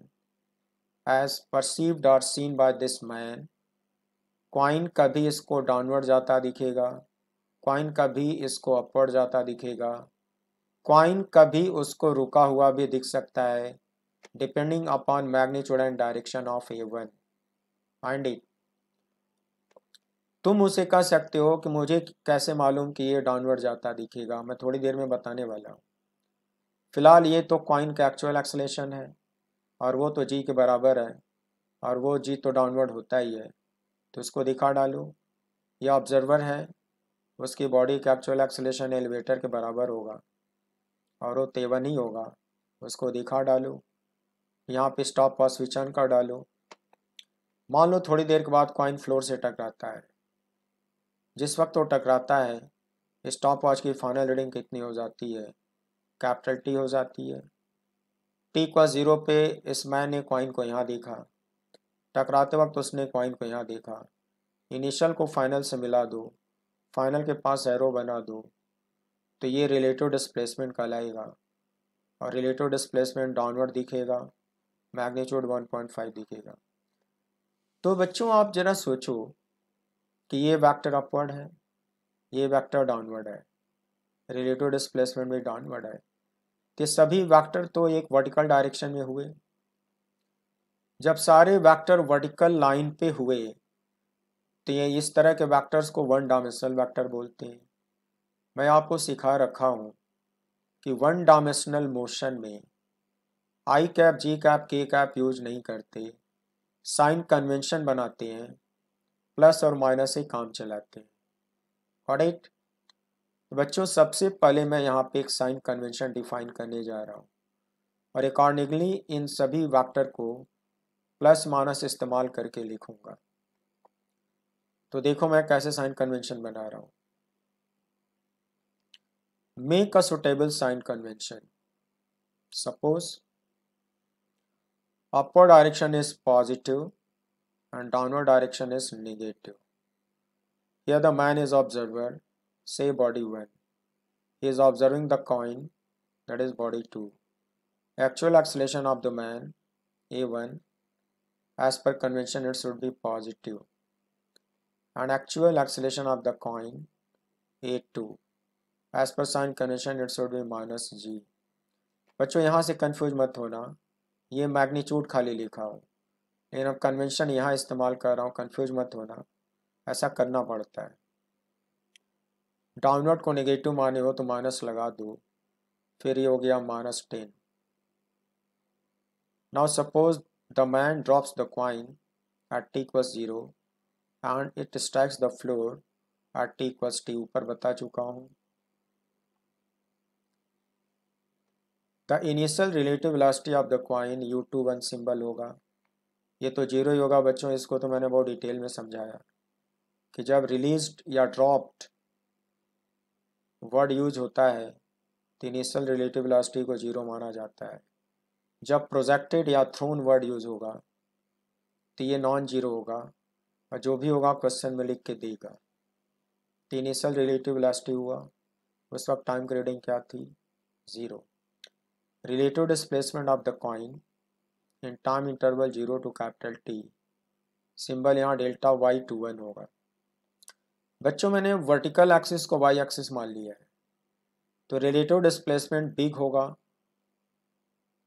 as perceived और seen by this man coin कभी इसको डाउनवर्ड जाता दिखेगा क्वाइन कभी इसको अपवर्ड जाता दिखेगा क्वाइन कभी उसको रुका हुआ भी दिख सकता है। Upon magnitude and direction of a one find it तुम उसे कह सकते हो कि मुझे कैसे मालूम कि ये डाउनवर्ड जाता दिखेगा? मैं थोड़ी देर में बताने वाला हूँ। फ़िलहाल ये तो क्वाइन का एक्चुअल एक्सलेशन है, और वो तो जी के बराबर है, और वो जी तो डाउनवर्ड होता ही है। तो इसको दिखा डालो। ये ऑब्जर्वर है, उसकी बॉडी का एक्चुअल एक्सलेशन एलिवेटर के बराबर होगा, और वो तेवन ही होगा। उसको दिखा डालो। यहाँ पे स्टॉप पर स्विच ऑन कर डालो। मान लो थोड़ी देर के बाद कॉइन फ्लोर से टकराता है। जिस वक्त वो टकराता है स्टॉप वॉच की फाइनल रीडिंग कितनी हो जाती है? कैपिटल टी हो जाती है। टी का ज़ीरो पे इस मैन ने कॉइन को यहाँ देखा। टकराते वक्त उसने कॉइन को यहाँ देखा। इनिशियल को फाइनल से मिला दो। फाइनल के पास एरो बना दो। तो ये रिलेटिव डिस्प्लेसमेंट कहलाएगा। और रिलेटिव डिस्प्लेसमेंट डाउनवर्ड दिखेगा। मैग्नीट्यूड 1.5 दिखेगा। तो बच्चों, आप जरा सोचो कि ये वेक्टर अपवर्ड है, ये वेक्टर डाउनवर्ड है, रिलेटिव डिस्प्लेसमेंट भी डाउनवर्ड है। तो सभी वेक्टर तो एक वर्टिकल डायरेक्शन में हुए। जब सारे वेक्टर वर्टिकल लाइन पे हुए तो ये इस तरह के वेक्टर्स को वन डायमेंशनल वेक्टर बोलते हैं। मैं आपको सिखा रखा हूँ कि वन डायमेंशनल मोशन में i cap, j cap, k cap use नहीं करते। साइन कन्वेंशन बनाते हैं, प्लस और माइनस से काम चलाते हैं। ऑडिट बच्चों, सबसे पहले मैं यहाँ पे एक साइन कन्वेंशन डिफाइन करने जा रहा हूँ। और अकॉर्डिंगली इन सभी वैक्टर को प्लस माइनस इस्तेमाल करके लिखूँगा। तो देखो मैं कैसे साइन कन्वेंशन बना रहा हूँ। Make a suitable sign convention. Suppose upward direction is positive and downward direction is negative. Here the man is observer, say body 1. He is observing the coin, that is body 2. Actual acceleration of the man, A1, as per convention it should be positive. And actual acceleration of the coin, A2. As per sign convention it should be minus G. बच्चों यहाँ से confuse मत होना ये magnitude खाली लिखा हो। लेकिन अब कन्वेंशन यहाँ इस्तेमाल कर रहा हूँ कन्फ्यूज़ मत होना। ऐसा करना पड़ता है। डाउनवर्ड को नेगेटिव माने हो तो माइनस लगा दो। फिर ये हो गया minus ten now suppose the man drops the coin at t equals zero and it strikes the floor at t equals t ऊपर बता चुका हूँ। The initial relative velocity of the coin u two one symbol होगा। ये तो zero ही होगा बच्चों, इसको तो मैंने बहुत डिटेल में समझाया। कि जब रिलीज्ड या ड्रॉप्ड वर्ड यूज़ होता है तो इनिशियल रिलेटिव वेलोसिटी को ज़ीरो माना जाता है। जब प्रोजेक्टेड या थ्रोन वर्ड यूज़ होगा तो ये नॉन ज़ीरो होगा, और जो भी होगा क्वेश्चन में लिख के देगा। तो इनिशियल रिलेटिव वेलोसिटी हुआ, उस वक्त टाइम ग्रेडिंग क्या थी? Zero relative displacement of the coin in time interval zero to capital T symbol यहाँ डेल्टा वाई टू वन होगा। बच्चों, मैंने वर्टिकल एक्सिस को वाई एक्सिस मान लिया है। तो रिलेटिव डिस्प्लेसमेंट बिग होगा।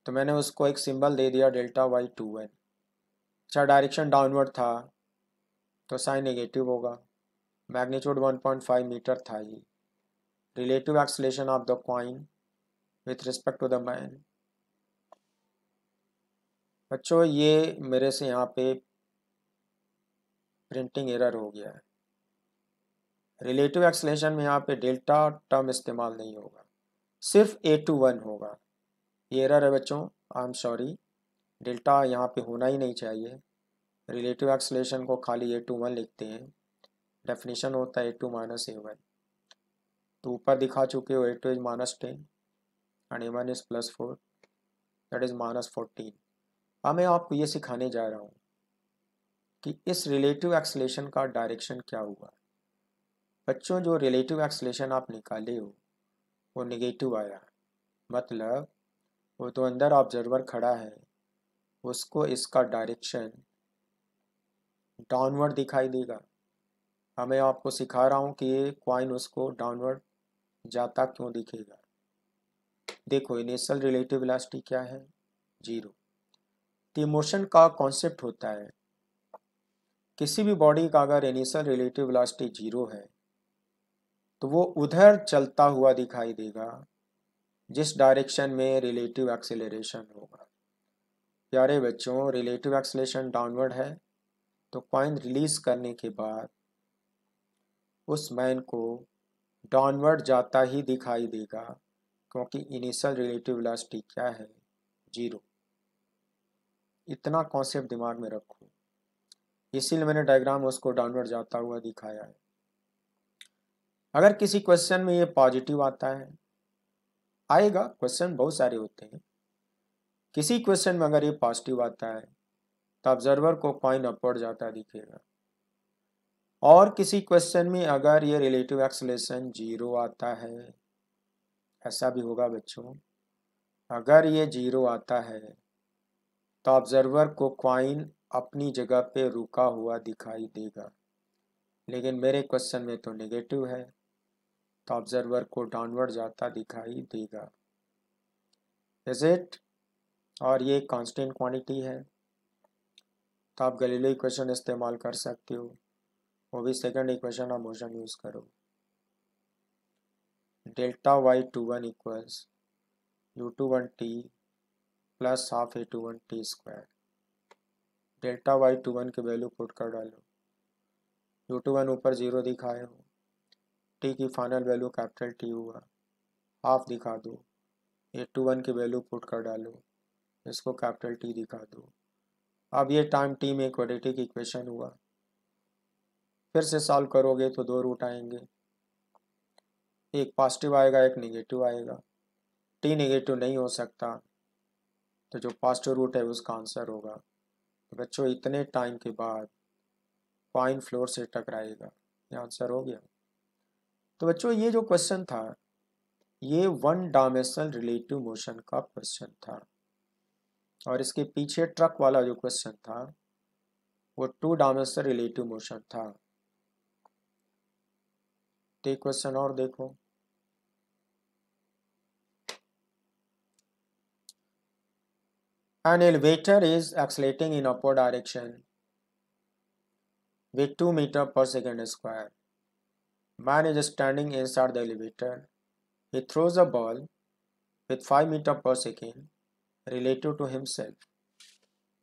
तो मैंने उसको एक सिंबल दे दिया डेल्टा वाई टू वन अच्छा डायरेक्शन डाउनवर्ड था तो साइन नेगेटिव होगा। मैग्नीट्यूड 1.5 मीटर था ये। Relative acceleration of the coin with respect to the man. बच्चों, ये मेरे से यहाँ पे प्रिंटिंग एरर हो गया है। रिलेटिव एक्सलेशन में यहाँ पे डेल्टा टर्म इस्तेमाल नहीं होगा। सिर्फ़ ए टू वन होगा। ये एरर है बच्चों आई एम सॉरी डेल्टा यहाँ पे होना ही नहीं चाहिए। रिलेटिव एक्सलेशन को खाली ए टू वन लिखते हैं। डेफिनेशन होता है a two minus a one तो ऊपर दिखा चुके हो a two is minus ten and a one is plus four, that is minus fourteen. अब मैं आपको ये सिखाने जा रहा हूँ कि इस रिलेटिव एक्सलेशन का डायरेक्शन क्या हुआ। बच्चों, जो रिलेटिव एक्सलेशन आप निकाले हो, वो निगेटिव आया। मतलब वो तो अंदर ऑब्जर्वर खड़ा है, उसको इसका डायरेक्शन डाउनवर्ड दिखाई देगा। हमें आपको सिखा रहा हूँ कि ये क्वाइन उसको डाउनवर्ड जाता क्यों दिखेगा। देखो इनिशियल रिलेटिव वेलोसिटी क्या है? ज़ीरो तो मोशन का कॉन्सेप्ट होता है, किसी भी बॉडी का अगर इनिशियल रिलेटिव वेलोसिटी ज़ीरो है तो वो उधर चलता हुआ दिखाई देगा, जिस डायरेक्शन में रिलेटिव एक्सेलरेशन होगा। प्यारे बच्चों रिलेटिव एक्सेलेशन डाउनवर्ड है तो कॉइन रिलीज़ करने के बाद उस मैन को डाउनवर्ड जाता ही दिखाई देगा। क्योंकि इनिशियल रिलेटिव वेलोसिटी क्या है? ज़ीरो इतना कॉन्सेप्ट दिमाग में रखो। इसीलिए मैंने डायग्राम उसको डाउनवर्ड जाता हुआ दिखाया है। अगर किसी क्वेश्चन में ये पॉजिटिव आता है, आएगा क्वेश्चन बहुत सारे होते हैं। किसी क्वेश्चन में अगर ये पॉजिटिव आता है तो ऑब्जर्वर को कॉइन अपवर्ड जाता दिखेगा। और किसी क्वेश्चन में अगर ये रिलेटिव एक्सलेशन ज़ीरो आता है ऐसा भी होगा बच्चों। अगर ये ज़ीरो आता है तो ऑब्जर्वर को क्वाइन अपनी जगह पे रुका हुआ दिखाई देगा। लेकिन मेरे क्वेश्चन में तो नेगेटिव है तो ऑब्जर्वर को डाउनवर्ड जाता दिखाई देगा। इज़ इट और ये कांस्टेंट क्वांटिटी है। तो आप गलीलो इक्वेशन इस्तेमाल कर सकते हो। वो भी second equation of motion use करो। U two one t plus half a two one t square delta y two one की वैल्यू पुट कर डालो। यू टू वन ऊपर ज़ीरो दिखाए हो। टी की फाइनल वैल्यू कैपिटल टी हुआ। Half दिखा दो। ए टू वन की वैल्यू पुट कर डालो। इसको कैपिटल टी दिखा दो। अब ये टाइम टी में क्वाड्रेटिक इक्वेशन हुआ। फिर से सॉल्व करोगे तो दो रूट आएँगे। एक पॉजिटिव आएगा, एक नेगेटिव आएगा। टी नेगेटिव नहीं हो सकता। तो जो पॉजिटिव रूट है, उसका आंसर होगा। बच्चों, इतने टाइम के बाद पाइन फ्लोर से टकराएगा। ये आंसर हो गया। तो बच्चों, ये जो क्वेश्चन था, ये वन डायमेंशनल रिलेटिव मोशन का क्वेश्चन था। और इसके पीछे ट्रक वाला जो क्वेश्चन था, वो टू डायमेंशनल रिलेटिव मोशन था। एक क्वेश्चन और देखो। An elevator is accelerating in upper direction with two metre per second square man is standing inside the elevator he throws a ball with five metre per second related to himself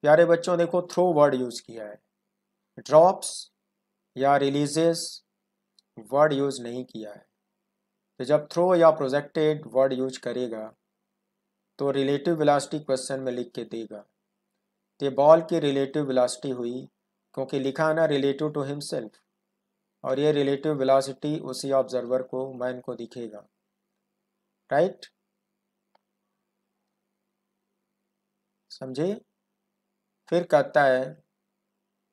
प्यारे बच्चों, देखो throw word use किया है। Drops या releases word use नहीं किया है। तो जब थ्रो या प्रोजेक्टेड वर्ड यूज़ करेगा तो रिलेटिव वेलोसिटी क्वेश्चन में लिख के देगा। तो बॉल की रिलेटिव वेलोसिटी हुई, क्योंकि लिखा ना रिलेटिव टू हिमसेल्फ और ये रिलेटिव वेलोसिटी उसी ऑब्जर्वर को मैन को दिखेगा। राइट समझे? फिर कहता है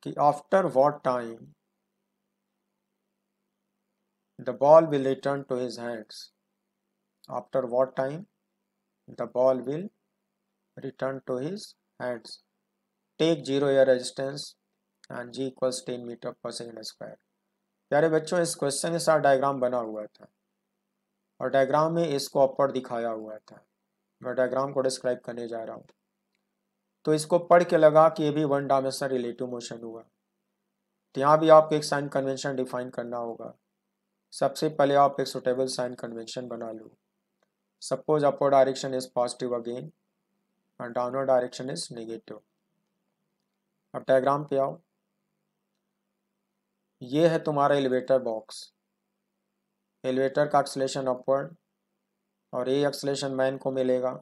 कि after what time the ball will return to his hands after what time the ball will return to his hands. Take zero air resistance and g equals 10 meter per second square. प्यारे बच्चों, इस question के साथ diagram बना हुआ था। और diagram में इसको अपर दिखाया हुआ था। मैं डायग्राम को डिस्क्राइब करने जा रहा हूँ। तो इसको पढ़ के लगा कि ये भी वन डायमेंशनल रिलेटिव मोशन हुआ। तो यहाँ भी आपको एक साइन कन्वेंशन डिफाइन करना होगा। सबसे पहले आप एक सुटेबल साइन कन्वेंशन बना लो। Suppose upward direction is positive again and downward direction is negative अब डायग्राम पे आओ। ये है तुम्हारा एलिवेटर बॉक्स एलिवेटर का एक्सलेशन अपवर्ड और ये एक्सलेशन मैन को मिलेगा।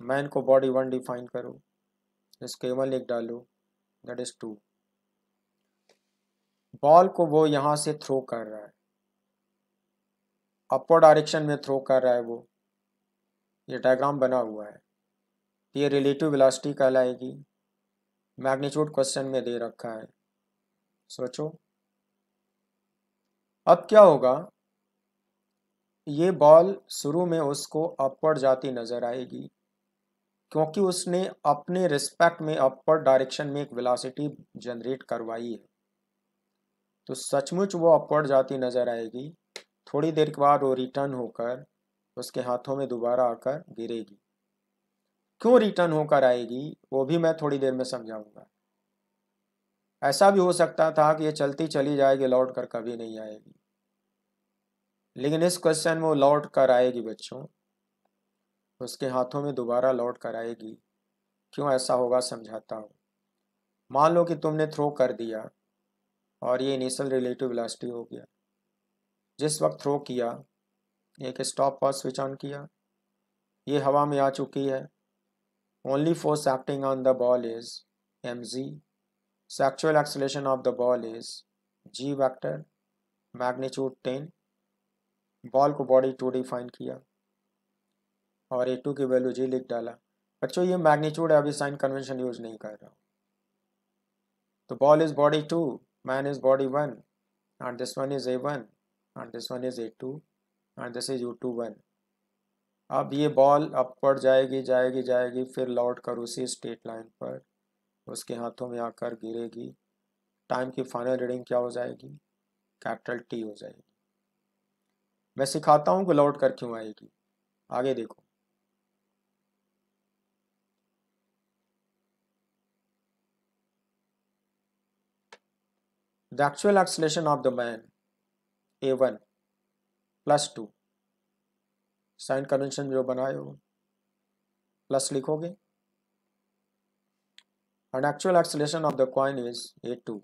मैन को बॉडी वन डिफाइन करो। इसको एवन लिख डालो। दैट इज़ टू बॉल को वो यहाँ से थ्रो कर रहा है। अपवर्ड डायरेक्शन में थ्रो कर रहा है वो। ये डायग्राम बना हुआ है। ये रिलेटिव वेलोसिटी कहलाएगी। मैग्नीट्यूड क्वेश्चन में दे रखा है। सोचो। अब क्या होगा? ये बॉल शुरू में उसको अपवर्ड जाती नज़र आएगी, क्योंकि उसने अपने रिस्पेक्ट में अपवर्ड डायरेक्शन में एक वेलोसिटी जनरेट करवाई है। तो सचमुच वो अपवर्ड जाती नज़र आएगी। थोड़ी देर के बाद वो रिटर्न होकर उसके हाथों में दोबारा आकर गिरेगी। क्यों रिटर्न होकर आएगी, वो भी मैं थोड़ी देर में समझाऊँगा। ऐसा भी हो सकता था कि ये चलती चली जाएगी, लौट कर कभी नहीं आएगी। लेकिन इस क्वेश्चन में वो लौट कर आएगी बच्चों। उसके हाथों में दोबारा लौट कर आएगी। क्यों ऐसा होगा समझाता हूँ। मान लो कि तुमने थ्रो कर दिया और ये इनिशियल रिलेटिव वेलोसिटी हो गया। जिस वक्त थ्रो किया, एक स्टॉप पर स्विच ऑन किया, ये हवा में आ चुकी है। Only force acting on the ball is m g so actual acceleration of the ball is g vector magnitude ten ball को बॉडी टू डिफाइन किया और ए टू की वैल्यू जी लिख डाला। बच्चों, ये मैग्नीट्यूड है अभी साइन कन्वेंशन यूज़ नहीं कर रहा हूँ। तो ball is body two man is body one and this one is a one is a two and this is u two one अब ये बॉल अपवर्ड जाएगी जाएगी जाएगी, फिर लौट कर उसी स्टेट लाइन पर। उसके हाथों में आकर गिरेगी। टाइम की फाइनल रीडिंग क्या हो जाएगी? कैपिटल टी हो जाएगी। मैं सिखाता हूँ कि लौट कर क्यों आएगी। आगे देखो। The actual acceleration of the man a one plus two sign convention जो बनाए हो प्लस लिखोगे? And actual acceleration of the coin is a two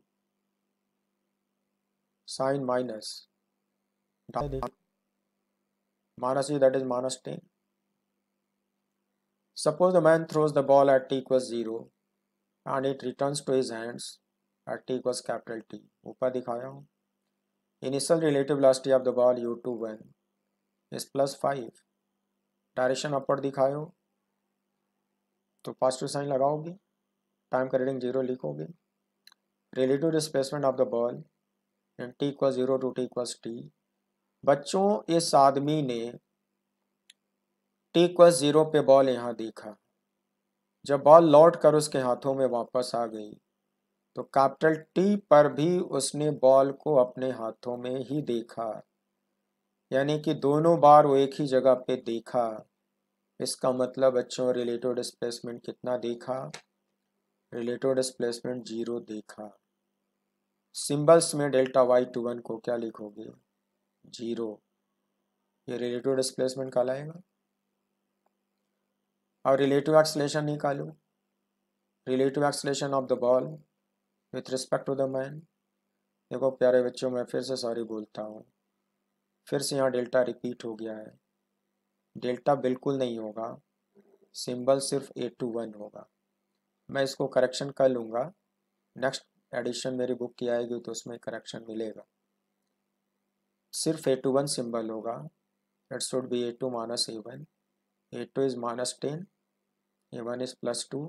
sign minus minus that is minus ten suppose the man throws the ball at t equals 0 and it returns to his hands at t equals capital T. ऊपर दिखाया हूँ। Initial relative velocity of the ball u21 is plus 5 direction upper दिखाए हो तो positive sign लगाओगे time का reading zero लिखोगे। Relative displacement of the ball and t equal zero to t equal t बच्चों, इस आदमी ने टी इक्वल ज़ीरो पे बॉल यहाँ देखा। जब बॉल लौट कर उसके हाथों में वापस आ गई तो कैपिटल टी पर भी उसने बॉल को अपने हाथों में ही देखा। यानी कि दोनों बार वो एक ही जगह पे देखा। इसका मतलब बच्चों रिलेटिव डिस्प्लेसमेंट कितना देखा? रिलेटिव डिस्प्लेसमेंट ज़ीरो देखा। सिंबल्स में डेल्टा वाई टू वन को क्या लिखोगे? ज़ीरो। ये रिलेटिव डिस्प्लेसमेंट कहलाएगा। और रिलेटिव एक्सलेशन निकालो। Relative acceleration of the ball. With respect to the man, देखो प्यारे बच्चों, मैं फिर से सॉरी बोलता हूँ। फिर से यहाँ डेल्टा रिपीट हो गया है। डेल्टा बिल्कुल नहीं होगा, सिंबल सिर्फ़ ए टू वन होगा। मैं इसको करेक्शन कर लूँगा। नेक्स्ट एडिशन मेरी बुक की आएगी तो उसमें करेक्शन मिलेगा। सिर्फ़ ए टू वन सिंबल होगा। It should be a two minus a one a two is minus ten a one is plus two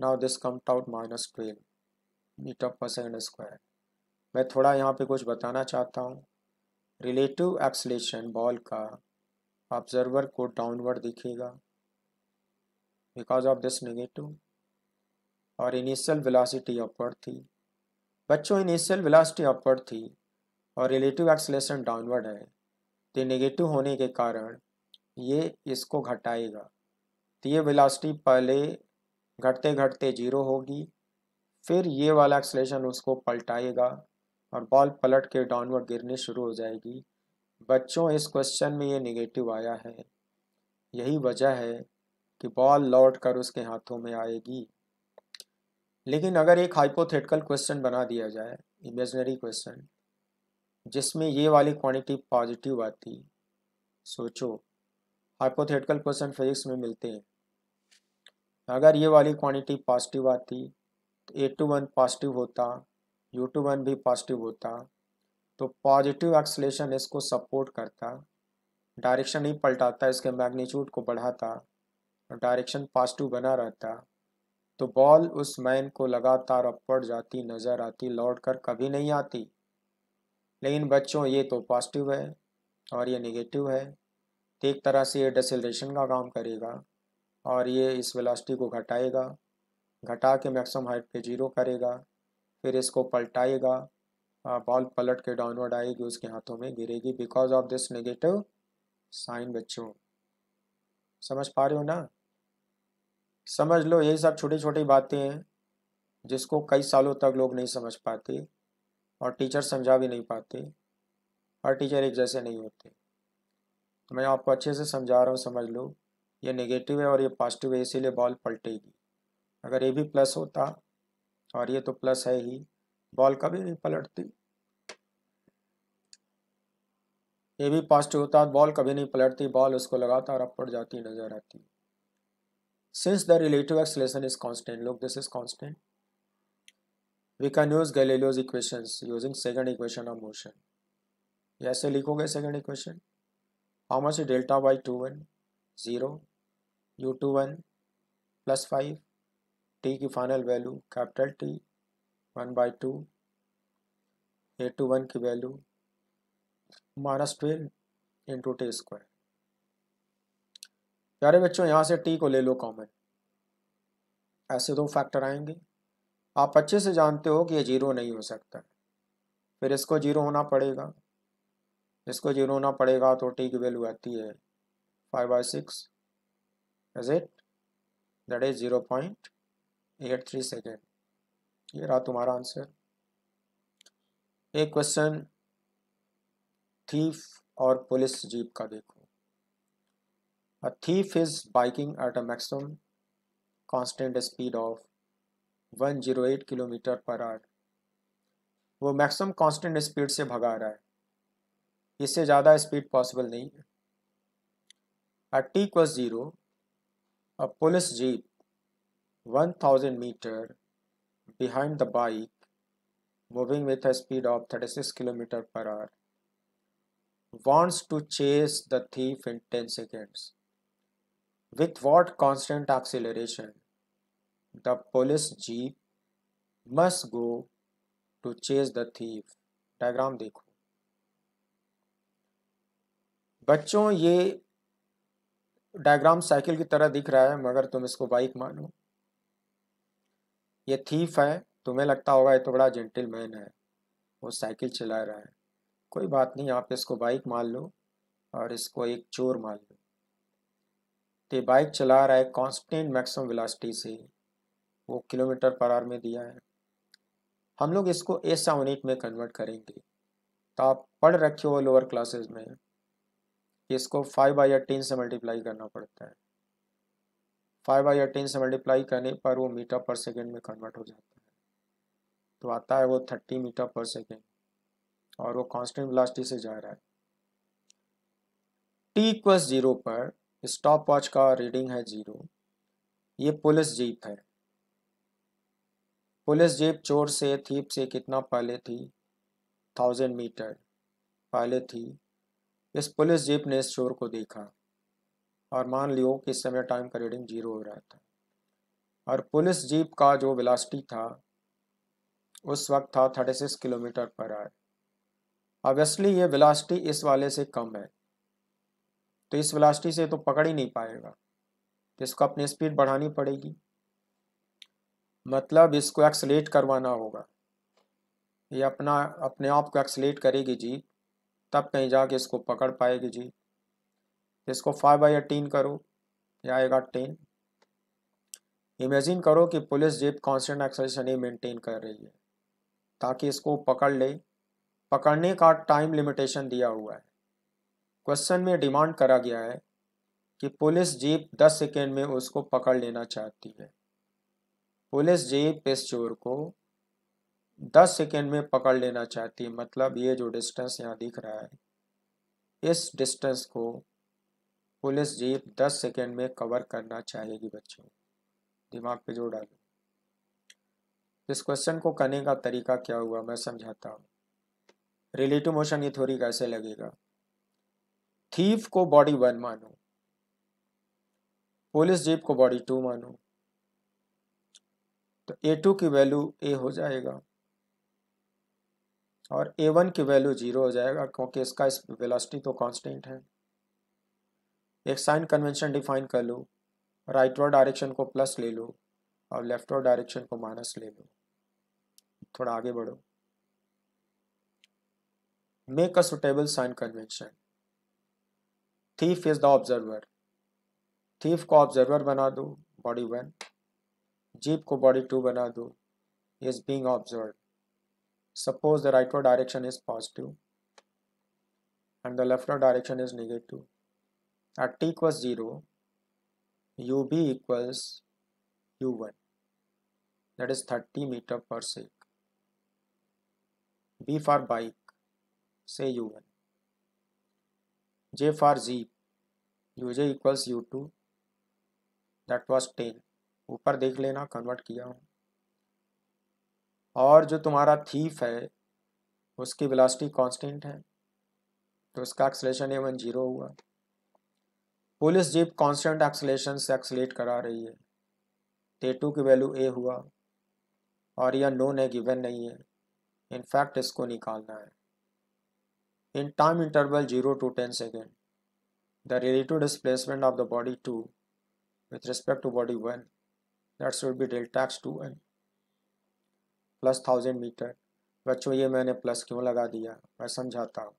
now this comes out minus twelve metre per second square मैं थोड़ा यहाँ पे कुछ बताना चाहता हूँ। Relative acceleration ball का observer को डाउनवर्ड दिखेगा। बिकॉज़ ऑफ़ दिस नेगेटिव और इनिशियल वेलोसिटी अपवर्ड थी। बच्चों इनिशियल वेलोसिटी अपवर्ड थी और रिलेटिव एक्सलेशन डाउनवर्ड है। तो नेगेटिव होने के कारण ये इसको घटाएगा। तो ये वेलोसिटी पहले घटते घटते ज़ीरो होगी। फिर ये वाला एक्सलेशन उसको पलटाएगा और बॉल पलट के डाउनवर्ड गिरनी शुरू हो जाएगी। बच्चों, इस क्वेश्चन में ये निगेटिव आया है। यही वजह है कि बॉल लौट कर उसके हाथों में आएगी। लेकिन अगर एक हाइपोथेटिकल क्वेश्चन बना दिया जाए इमेजनरी क्वेश्चन जिसमें ये वाली क्वांटिटी पॉजिटिव आती, सोचो हाइपोथेटिकल क्वेश्चन फिजिक्स में मिलते हैं। अगर ये वाली क्वांटिटी पॉजिटिव आती ए टू वन पॉजिटिव होता यू टू वन भी पॉजिटिव होता तो पॉजिटिव एक्सलेशन इसको सपोर्ट करता डायरेक्शन नहीं पलटाता, इसके मैग्नीट्यूड को बढ़ाता, और डायरेक्शन पॉजिटिव बना रहता तो बॉल उस मैन को लगातार अपवर्ड जाती, नज़र आती लौट कर कभी नहीं आती। लेकिन बच्चों, ये तो पॉजिटिव है, और ये नेगेटिव है तो एक तरह से ये डेसिलेशन का काम करेगा, और ये इस वेलोसिटी को घटाएगा। घटा के मैक्सिमम हाइट पे ज़ीरो करेगा, फिर इसको पलटाएगा बॉल पलट के डाउनवर्ड आएगी, उसके हाथों में गिरेगी। Because of this negative sign बच्चों, समझ पा रहे हो ना? समझ लो, यही सब छोटी छोटी बातें हैं, जिसको कई सालों तक लोग नहीं समझ पाते और टीचर समझा भी नहीं पाते। हर टीचर एक जैसे नहीं होते। तो मैं आपको अच्छे से समझा रहा हूँ, समझ लो। ये नेगेटिव है और ये पॉजिटिव है, इसीलिए बॉल पलटेगी। अगर ये भी प्लस होता और ये तो प्लस है ही बॉल कभी नहीं पलटती। ये भी पॉजिटिव होता बॉल कभी नहीं पलटती बॉल उसको लगातार अप पड़ जाती, नज़र आती। Since the relative acceleration is constant look this is constant we can use Galileo's equation using second equation of motion ऐसे लिखोगे second equation how much delta y two one zero u two one plus five 5. T की final value capital T 1 by 2. A 2 1 की value minus twelve into t square प्यारे बच्चों, यहाँ से T को ले लो कॉमन ऐसे दो फैक्टर आएँगे आप अच्छे से जानते हो कि ये ज़ीरो नहीं हो सकता फिर इसको ज़ीरो होना पड़ेगा इसको ज़ीरो होना पड़ेगा तो टी की वैल्यू आती है five by six is it that is zero point eight three second ये रहा तुम्हारा आंसर एक क्वेश्चन थीफ और पुलिस जीप का देखो. A thief is biking at a maximum constant speed of 108 kilometre per hour वो मैक्सिमम कांस्टेंट स्पीड से भगा रहा है. इससे ज़्यादा स्पीड पॉसिबल नहीं है. At t equals 0 a police jeep 1000 meter behind the bike moving with a speed of 36 km per hour wants to chase the thief in 10 seconds With what constant acceleration the police jeep must go to chase the thief diagram देखो बच्चों ये diagram cycle की तरह दिख रहा है मगर तुम इसको बाइक मानो ये थीफ है, तुम्हें लगता होगा ये तो बड़ा जेंटलमैन है, वो साइकिल चला रहा है। कोई बात नहीं, आप इसको बाइक मान लो और इसको एक चोर मान लो। तो बाइक चला रहा है कॉन्स्टेंट मैक्सिमम वेलोसिटी से, वो किलोमीटर पर आवर में दिया है। हम लोग इसको ऐसा यूनिट में कन्वर्ट करेंगे। तो आप पढ़ रखे हो लोअर क्लासेस में इसको फाइव बाई एटीन से मल्टीप्लाई करना पड़ता है। फाइव बाई एटीन से मल्टीप्लाई करने पर वो मीटर पर सेकेंड में कन्वर्ट हो जाता है। तो आता है वो थर्टी मीटर पर सेकेंड। और वो कांस्टेंट वेलोसिटी से जा रहा है। टी इक्वस ज़ीरो पर स्टॉप वॉच का रीडिंग है ज़ीरो ये पुलिस जीप है। पुलिस जीप चोर से, थीप से कितना पहले थी? थाउज़ेंड मीटर पहले थी। इस पुलिस जीप ने इस चोर को देखा। और मान लियो कि इस समय टाइम का रीडिंग ज़ीरो हो रहा था। और पुलिस जीप का जो वेलासिटी था, उस वक्त था thirty six kilometre per hour. Obviously ये वेलासिटी इस वाले से कम है। तो इस वेलासिटी से तो पकड़ ही नहीं पाएगा। तो इसको अपनी स्पीड बढ़ानी पड़ेगी। मतलब इसको एक्सलेट करवाना होगा। ये अपना, अपने आप को एक्सलेट करेगी जीप, तब कहीं जाके इसको पकड़ पाएगी जी इसको फाइव बाई एटीन करो या आएगा टेन इमेजिन करो कि पुलिस जीप कांस्टेंट एक्सेलेशन ही मेंटेन कर रही है, ताकि इसको पकड़ ले। पकड़ने का टाइम लिमिटेशन दिया हुआ है। क्वेश्चन में डिमांड करा गया है कि पुलिस जीप 10 सेकेंड में उसको पकड़ लेना चाहती है। पुलिस जीप इस चोर को दस सेकेंड में पकड़ लेना चाहती है मतलब ये जो डिस्टेंस यहाँ दिख रहा है, इस डिस्टेंस को पुलिस जीप दस सेकेंड में कवर करना चाहेगी बच्चों। दिमाग पे जोड़ डालो। इस क्वेश्चन को करने का तरीका क्या हुआ मैं समझाता हूँ। रिलेटिव मोशन ये थ्योरी कैसे लगेगा? थीफ को बॉडी वन मानो। पुलिस जीप को बॉडी टू मानो। तो ए टू की वैल्यू ए हो जाएगा। और ए वन की वैल्यू ज़ीरो हो जाएगा क्योंकि इसका इस वेलोसिटी तो कांस्टेंट है। एक साइन कन्वेंशन डिफाइन कर लो राइट वर्ड डायरेक्शन को प्लस ले लो और लेफ़्ट वर्ड डायरेक्शन को माइनस ले लो। थोड़ा आगे बढ़ो। Make a suitable sign convention. Thief is the observer thief को ऑब्जर्वर बना दो बॉडी वन जीप को बॉडी टू बना दो is being observe Suppose the rightward direction is positive and the leftward direction is negative. At t equals 0, ub equals u1 that is 30 meter per sec. B for bike say u1. J for jeep uj equals u2 that was 10 ऊपर देख लेना convert किया हूँ और जो तुम्हारा thief है उसकी वेलोसिटी कांस्टेंट है तो उसका एक्सलेशन ए वन ज़ीरो हुआ पुलिस जीप कांस्टेंट एक्सलेशन से एक्सलेट करा रही है। टे टू की वैल्यू ए हुआ और यह नोन है गिवन नहीं है। इनफैक्ट इसको निकालना है। In time interval zero to ten second the displacement of the body two with respect to body 1 that should be delta 2 n plus thousand metre बच्चों, ये मैंने प्लस क्यों लगा दिया? मैं समझाता हूँ।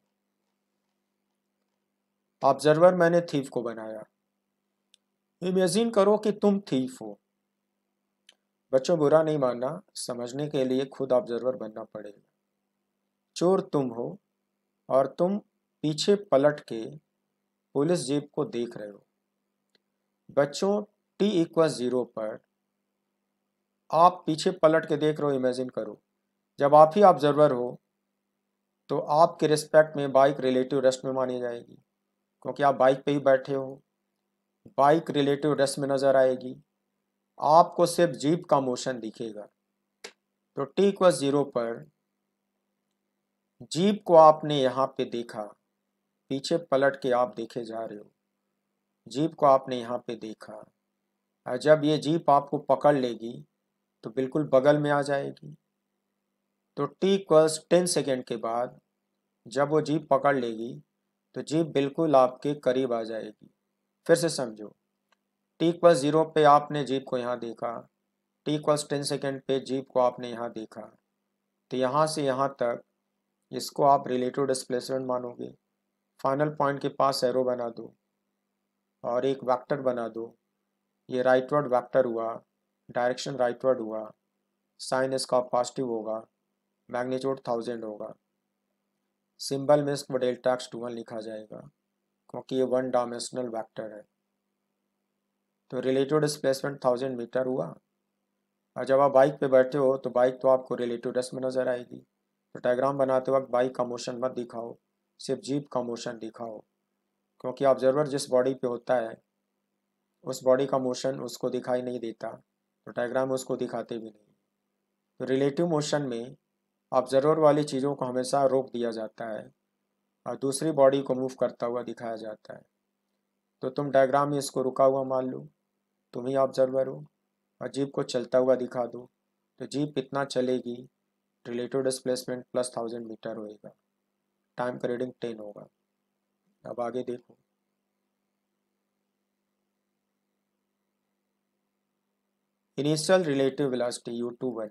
ऑब्जर्वर मैंने थीफ को बनाया। इमेजिन करो कि तुम थीफ हो। बच्चों, बुरा नहीं मानना। समझने के लिए खुद ऑब्जर्वर बनना पड़ेगा। चोर तुम हो और तुम पीछे पलट के पुलिस जीप को देख रहे हो। बच्चों टी इक्वल ज़ीरो पर आप पीछे पलट के देख रहे हो इमेजिन करो। जब आप ही ऑब्जर्वर हो तो आपके रिस्पेक्ट में बाइक रिलेटिव रेस्ट में मानी जाएगी। क्योंकि आप बाइक पे ही बैठे हो। बाइक रिलेटिव रेस्ट में नज़र आएगी। आपको सिर्फ़ जीप का मोशन दिखेगा। तो टी इक्व ज़ीरो पर जीप को आपने यहाँ पे देखा। पीछे पलट के आप देखे जा रहे हो। जीप को आपने यहाँ पे देखा। और जब ये जीप आपको पकड़ लेगी तो बिल्कुल बगल में आ जाएगी। तो टी इक्वल्स टेन सेकेंड के बाद जब वो जीप पकड़ लेगी तो जीप बिल्कुल आपके करीब आ जाएगी। फिर से समझो। टी इक्वल्स ज़ीरो पे आपने जीप को यहाँ देखा। टी इक्वल्स टेन सेकेंड पे जीप को आपने यहाँ देखा। तो यहाँ से यहाँ तक इसको आप रिलेटिव डिस्प्लेसमेंट मानोगे। फाइनल पॉइंट के पास एरो बना दो। और एक वेक्टर बना दो। ये राइटवर्ड वेक्टर हुआ। डायरेक्शन राइटवर्ड हुआ। साइन इसका पॉजिटिव होगा। मैग्नीट्यूड थाउज़ेंड होगा। सिंबल में इसको डेल्टा एक्स टू वन लिखा जाएगा, क्योंकि ये वन डायमेंशनल वेक्टर है। तो रिलेटिव डिस्प्लेसमेंट थाउज़ेंड मीटर हुआ। और जब आप बाइक पे बैठे हो तो बाइक तो आपको रिलेटिव डस्ट में नज़र आएगी। तो डायग्राम बनाते वक्त बाइक का मोशन मत दिखाओ, सिर्फ़ जीप का मोशन दिखाओ। क्योंकि ऑब्जर्वर जिस बॉडी पे होता है, उस बॉडी का मोशन उसको दिखाई नहीं देता। तो डायग्राम उसको दिखाते भी नहीं। तो रिलेटिव मोशन में अब ज़रूर वाली चीज़ों को हमेशा रोक दिया जाता है और दूसरी बॉडी को मूव करता हुआ दिखाया जाता है। तो तुम डायग्राम में इसको रुका हुआ मान लो, तुम ही ऑब्जर्वर हो, और जीप को चलता हुआ दिखा दो तो जीप इतना चलेगी? Relative displacement plus thousand metre होएगा। टाइम का रीडिंग टेन होगा। अब आगे देखो। Initial relative velocity u21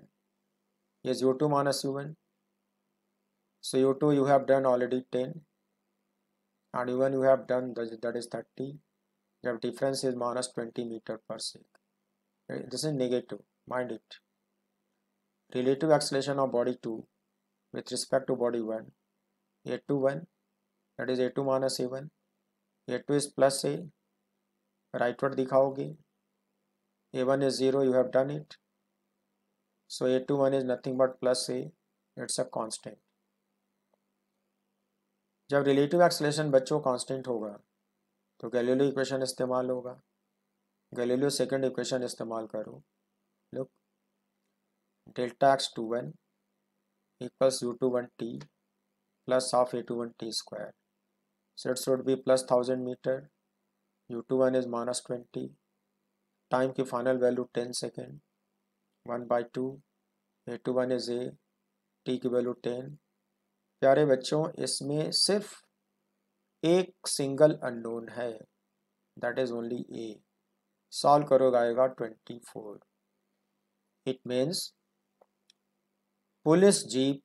Is u2 minus u1. So u2 you have done already 10 and u1 you have done that is 30. The difference is minus 20 meter per second. This is negative, mind it. Relative acceleration of body 2 with respect to body 1 a2 1 that is a2 minus a1 a2 is plus a. Rightward दिखाओगे. A1 is 0 you have done it. So A21 is nothing but plus A, it's a constant. जब relative acceleration बच्चों constant होगा तो Galileo equation इस्तेमाल होगा। Galileo second equation इस्तेमाल करो। Look delta x two one equals u two one t plus half a two one t square so it should be plus 1000 meter. u21 is minus 20 time की final value 10 second one by two a two one is a, t की value ten. प्यारे बच्चों, इसमें सिर्फ़ एक single unknown है। That is only a solve करोगे आएगा twenty four. It means police jeep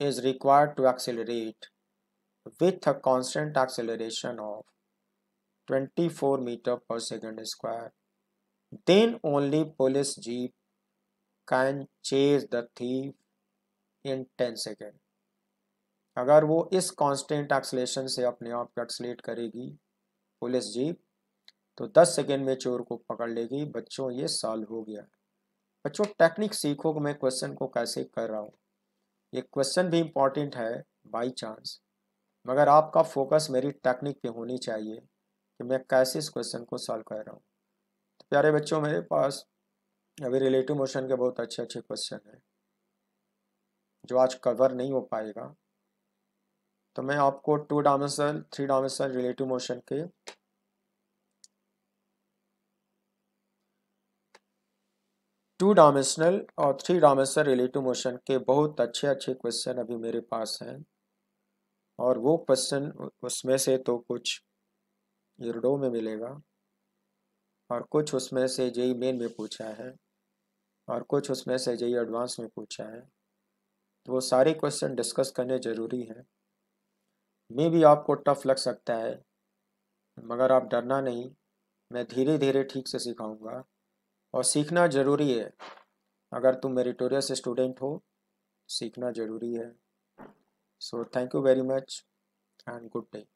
is required to accelerate with a constant acceleration of 24 meter per second square then only police jeep can chase the thief in ten second अगर वो इस constant acceleration से अपने आप को एक्सलेट करेगी, police jeep तो 10 second में चोर को पकड़ लेगी। बच्चों, ये सॉल्व हो गया। बच्चों टेक्निक सीखो कि मैं क्वेश्चन को कैसे कर रहा हूँ। ये क्वेश्चन भी इंपॉर्टेंट है बाई चांस मगर आपका फोकस मेरी टेक्निक पे होनी चाहिए कि मैं कैसे इस क्वेश्चन को सॉल्व कर रहा हूँ। तो प्यारे बच्चों, मेरे पास अभी रिलेटिव मोशन के बहुत अच्छे अच्छे क्वेश्चन हैं। जो आज कवर नहीं हो पाएगा। तो मैं आपको two dimensional three dimensional relative motion के टू डायमेंशनल और थ्री डायमेंशनल रिलेटिव मोशन के बहुत अच्छे अच्छे क्वेश्चन अभी मेरे पास हैं। और वो क्वेश्चन उसमें से तो कुछ इरडो में मिलेगा। और कुछ उसमें से जेई मेन में पूछा है। और कुछ उसमें से जेई एडवांस में पूछा है। तो वो सारे क्वेश्चन डिस्कस करने ज़रूरी हैं। मे भी आपको टफ लग सकता है, मगर आप डरना नहीं। मैं धीरे धीरे ठीक से सिखाऊँगा। और सीखना ज़रूरी है। अगर तुम मेरिटोरियस स्टूडेंट हो, सीखना ज़रूरी है। So thank you very much and good day